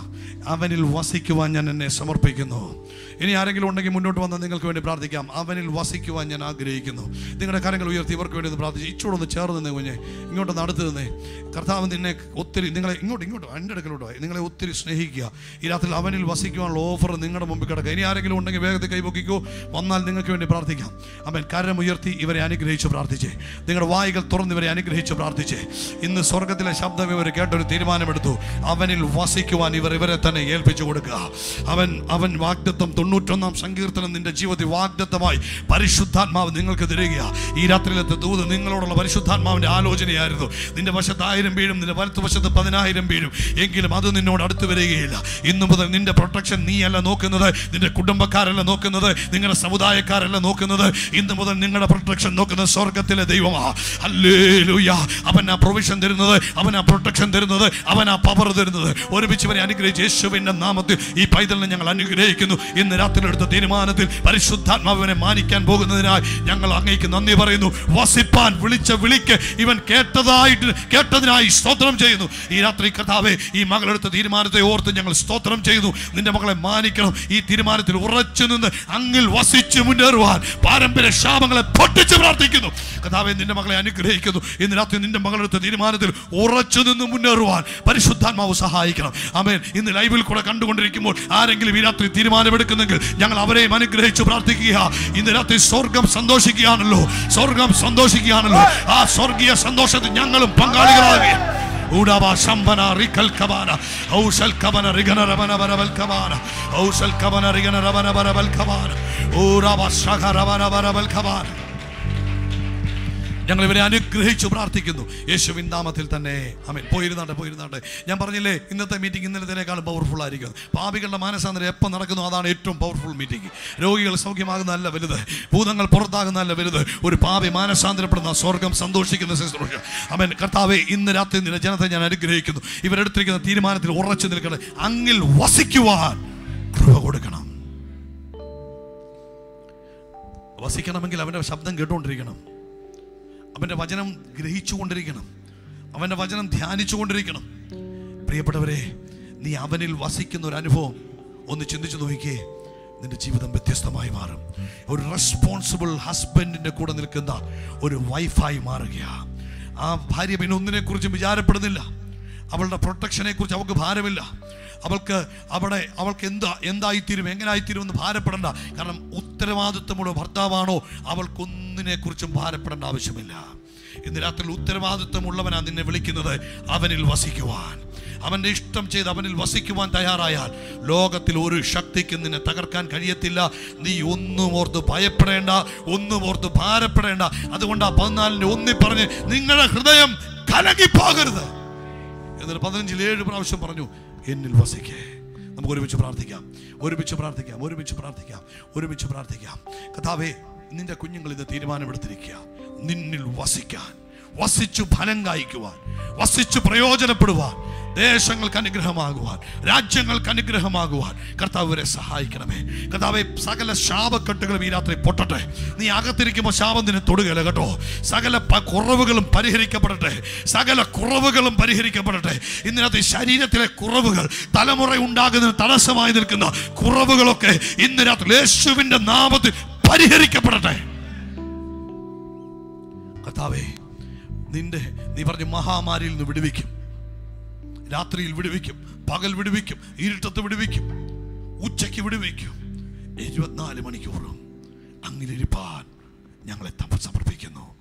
Speaker 1: അവനിൽ വസിക്കുവാൻ ഞാൻ എന്നെ സമർപ്പിക്കുന്നു. ഇനി ആരെങ്കിലും ഉണ്ടെങ്കിൽ മുന്നോട്ട് വന്ന് നിങ്ങൾക്ക് വേണ്ടി പ്രാർത്ഥിക്കാം. അവനിൽ വസിക്കുവാൻ ഞാൻ ആഗ്രഹിക്കുന്നു. നിങ്ങളുടെ കാര്യങ്ങൾ ഉയർത്തി ഇവർക്ക് വേണ്ടി ഒന്ന് പ്രാർത്ഥിച്ചു ഇച്ചോടൊന്ന് ചേർന്ന് നിന്നേ കുഞ്ഞെ. ഇങ്ങോട്ടൊന്ന് അടുത്ത് നിന്നേ. കർത്താവ് നിന്നെ ഒത്തിരി നിങ്ങളെ ഇങ്ങോട്ട് ഇങ്ങോട്ട് എന്റെ അടുക്കലോട്ട്. നിങ്ങളെ ഒത്തിരി സ്നേഹിക്കുക. ഈ രാത്രി അവനിൽ വസിക്കുവാനുള്ള ഓഫർ നിങ്ങളുടെ മുമ്പിൽ കിടക്കുക. ഇനി ആരെങ്കിലും ഉണ്ടെങ്കിൽ വേഗത്തിൽ കൈപൊക്കിക്കോ വന്നാൽ നിങ്ങൾക്ക് വേണ്ടി പ്രാർത്ഥിക്കാം. അവൻ കരം ഉയർത്തി ഇവരെ അനുഗ്രഹിച്ച് പ്രാർത്ഥിച്ചേ. നിങ്ങളുടെ വായികൾ തുറന്ന് ഇവരെ അനുഗ്രഹിച്ച് പ്രാർത്ഥിച്ചേ. ഇന്ന് സ്വർഗത്തിലെ ശബ്ദം ഇവർ കേട്ടൊരു തീരുമാനമെടുത്തു. അവനിൽ വസിക്കുവാൻ ഇവർ ഇവരെ തന്നെ ഏൽപ്പിച്ചു കൊടുക്കുക. അവൻ അവൻ വാഗ്ദത്വം തൊണ്ണൂറ്റൊന്നാം സങ്കീർത്തനം നിന്റെ ജീവിതത്തിൽ വാഗ്ദത്തമായി പരിശുദ്ധാത്മാവ് നിങ്ങൾക്ക് തരിക ഈ രാത്രിയിലത്തെ ദൂത് നിങ്ങളോടുള്ള പരിശുദ്ധാത്മാവിന്റെ ആലോചനയായിരുന്നു. നിന്റെ വശത്ത് ആയിരം വീഴും നിന്റെ വലത്ത് വശത്ത് പതിനായിരം വീഴും. എങ്കിലും അത് നിന്നോട് അടുത്ത് വരികയില്ല. ഇന്നു മുതൽ നിന്റെ പ്രൊട്ടക്ഷൻ നീയല്ല നോക്കുന്നത് നിന്റെ കുടുംബക്കാരല്ല നോക്കുന്നത് നിങ്ങളുടെ സമുദായക്കാരല്ല നോക്കുന്നത്. ഇന്നു മുതൽ നിങ്ങളുടെ പ്രൊട്ടക്ഷൻ നോക്കുന്നത് സ്വർഗത്തിലെ ദൈവമാ. ഹല്ലേലൂയ. അവൻ ആ പ്രൊവിഷൻ തരുന്നത് അവൻ ആ പ്രൊട്ടക്ഷൻ തരുന്നത് അവൻ ആ പവർ തരുന്നത്. ഒരുമിച്ച് വരെ അനുഗ്രഹിച്ച് യേശുവിന്റെ നാമത്തിൽ ഈ പൈതലിനെ ഞങ്ങൾ അനുഗ്രഹിക്കുന്നു. ഇന്ന് രാത്രി എടുത്ത തീരുമാനത്തിൽ പരിശുദ്ധാത്മാവിനെ മാനിക്കാൻ പോകുന്നതിനായി ഞങ്ങൾ അങ്ങേക്ക് നന്ദി പറയുന്നു. വസിപ്പാൻ വിളിച്ച വിളിക്ക് ഇവൻ കേട്ടതായിട്ട് കേട്ടതിനായി സ്തോത്രം ചെയ്യുന്നു. ഈ രാത്രി കഥാവെ ഈ മകളെടുത്ത തീരുമാനത്തെ ഓർത്ത് ഞങ്ങൾ സ്തോത്രം ചെയ്യുന്നു. നിന്റെ മകളെ മാനിക്കണം. ഈ തീരുമാനത്തിൽ ഉറച്ചു നിന്ന് അങ്ങിൽ വസിച്ച് മുന്നേറുവാൻ പാരമ്പര്യ ശാപങ്ങളെ പൊട്ടിച്ച് പ്രാർത്ഥിക്കുന്നു. കഥാവെ നിന്റെ മകളെ അനുഗ്രഹിക്കുന്നു. ഇന്ന് രാത്രി നിന്റെ മകളെടുത്ത തീരുമാനത്തിൽ ഉറച്ചു നിന്ന് മുന്നേറുവാൻ പരിശുദ്ധാത്മാവ് സഹായിക്കണം. അമേൻ ഇന്ന് ലൈവിൽ കൂടെ കണ്ടുകൊണ്ടിരിക്കുമ്പോൾ ആരെങ്കിലും ഈ രാത്രി തീരുമാനമെടുക്കുന്നെങ്കിൽ ഞങ്ങൾ അവരെയും അനുഗ്രഹിച്ചു പ്രാർത്ഥിക്കുക. ഇന്ന് രാത്രി സ്വർഗം സന്തോഷിക്കുകയാണല്ലോ. സ്വർഗം സന്തോഷിക്കുകയാണല്ലോ. ആ സ്വർഗീയ സന്തോഷത്തിൽ ഞങ്ങളും പങ്കാളികളാകുകയും ഊടാവാ ശംബന റിക്കൽ കബാന. ഔഷൽ കബന റിഗന രമന വരവൽ കബാന. ഔഷൽ കബന ശഖ രമന വരവൽ കബാന. ഞങ്ങൾ ഇവരെ അനുഗ്രഹിച്ചു പ്രാർത്ഥിക്കുന്നു. യേശുവിൻ നാമത്തിൽ തന്നെ. അമേ പോയിരുന്നാട്ടെ പോയിരുന്നാട്ടെ. ഞാൻ പറഞ്ഞില്ലേ ഇന്നത്തെ മീറ്റിംഗ് ഇന്നലത്തേക്കാളും പവർഫുൾ ആയിരിക്കും. പാപികളുടെ മാനസാന്തരം എപ്പോൾ നടക്കുന്നു അതാണ് ഏറ്റവും പവർഫുൾ മീറ്റിംഗ് രോഗികൾ സൗഖ്യമാകുന്നതല്ല വലുത്. ഭൂതങ്ങൾ പുറത്താകുന്നതല്ല വലുത്. ഒരു പാപി മാനസാന്തരപ്പെടുന്ന സ്വർഗം സന്തോഷിക്കുന്ന ശുശ്രൂഷ. അമേൻ കർത്താവെ ഇന്ന് രാത്രി നിന്റെ ജനത്തെ ഞാൻ അനുഗ്രഹിക്കുന്നു. ഇവരെടുത്തിരിക്കുന്ന തീരുമാനത്തിൽ ഉറച്ചു നിൽക്കണം. അങ്ങിൽ വസിക്കുവാൻ കൃപ കൊടുക്കണം. വസിക്കണമെങ്കിൽ അവന്റെ ശബ്ദം കേട്ടുകൊണ്ടിരിക്കണം. അവന്റെ വചനം ഗ്രഹിച്ചുകൊണ്ടിരിക്കണം. അവന്റെ വചനം ധ്യാനിച്ചുകൊണ്ടിരിക്കണം. പ്രിയപ്പെട്ടവരെ നീ അവനിൽ വസിക്കുന്ന ഒരു അനുഭവം ഒന്ന് ചിന്തിച്ചു നോക്കിയേ നിന്റെ ജീവിതം വ്യത്യസ്തമായി മാറും. ഒരു റെസ്പോൺസിബിൾ ഹസ്ബൻഡിന്റെ കൂടെ നിൽക്കുന്ന ഒരു വൈഫായി മാറുകയാണ് ആ ഭാര്യ പിന്നെ ഒന്നിനെക്കുറിച്ചും വിചാരപ്പെടുന്നില്ല. അവളുടെ പ്രൊട്ടക്ഷനെ കുറിച്ച് അവൾക്ക് ഭാരമില്ല. അവൾക്ക് അവിടെ അവൾക്ക് എന്താ എന്തായിത്തീരും എങ്ങനായിത്തീരും എന്ന് ഭാരപ്പെടേണ്ട. കാരണം ഉത്തരവാദിത്വമുള്ള ഭർത്താവാണോ അവൾക്കൊന്നിനെ കുറിച്ചും ഭാരപ്പെടേണ്ട ആവശ്യമില്ല. ഇന്ന് രാത്രി ഉത്തരവാദിത്വമുള്ളവനാ നിന്നെ വിളിക്കുന്നത് അവനിൽ വസിക്കുവാൻ. അവന്റെ ഇഷ്ടം ചെയ്ത് അവനിൽ വസിക്കുവാൻ തയ്യാറായാൽ ലോകത്തിൽ ഒരു ശക്തിക്കും നിന്നെ തകർക്കാൻ കഴിയത്തില്ല. നീ ഒന്നും ഓർത്ത് ഭയപ്പെടേണ്ട ഒന്നും ഓർത്ത് ഭാരപ്പെടേണ്ട. അതുകൊണ്ട് ആ പതിനാലിന്റെ ഒന്നി പറഞ്ഞ് നിങ്ങളുടെ ഹൃദയം കലങ്ങിപ്പോകരുത്. എന്നിട്ട് പതിനഞ്ചിൽ ഏഴ് പ്രാവശ്യം പറഞ്ഞു എന്നിൽ വസിക്കേ. നമുക്ക് ഒരുമിച്ച് പ്രാർത്ഥിക്കാം. ഒരുമിച്ച് പ്രാർത്ഥിക്കാം ഒരുമിച്ച് പ്രാർത്ഥിക്കാം ഒരുമിച്ച് പ്രാർത്ഥിക്കാം. കഥാവേ നിന്റെ കുഞ്ഞുങ്ങൾ ഇത് തീരുമാനമെടുത്തിരിക്കുക നിന്നിൽ വസിക്കാൻ. വസിച്ചു ഫലം കായ്ക്കുവാൻ വസിച്ചു പ്രയോജനപ്പെടുവാൻ ദേശങ്ങൾക്ക് അനുഗ്രഹമാകുവാൻ രാജ്യങ്ങൾക്ക് അനുഗ്രഹമാകുവാൻ കർത്താവ് ഇവരെ സഹായിക്കണമേ. കർത്താവെ സകല ശാപക്കെട്ടുകളും ഈ രാത്രി പൊട്ടട്ടെ. നീ അകത്തിരിക്കുമ്പോൾ ശാപം നിന്നെ കേട്ടോ. സകല കുറവുകളും പരിഹരിക്കപ്പെടട്ടെ. സകല കുറവുകളും പരിഹരിക്കപ്പെടട്ടെ. ഇന്നിനകത്ത് ശരീരത്തിലെ കുറവുകൾ തലമുറ ഉണ്ടാകുന്നതിന് തടസ്സമായി നിൽക്കുന്ന കുറവുകളൊക്കെ ഇന്ന് രാത്രി യേശുവിന്റെ നാമത്തിൽ പരിഹരിക്കപ്പെടട്ടെ. കർത്താവേ നിന്റെ നീ പറഞ്ഞ മഹാമാരിയിൽ നിന്ന് വിടുവിക്കും. രാത്രിയിൽ വിടുവിക്കും പകൽ വിടുവിക്കും ഇരുട്ടത്ത് വിടുവിക്കും ഉച്ചയ്ക്ക് വിടുവിക്കും. ഇരുപത്തിനാല് മണിക്കൂറും അങ്ങനെ അങ്ങിലിരിപ്പാൻ ഞങ്ങളെ സമർപ്പിക്കുന്നു.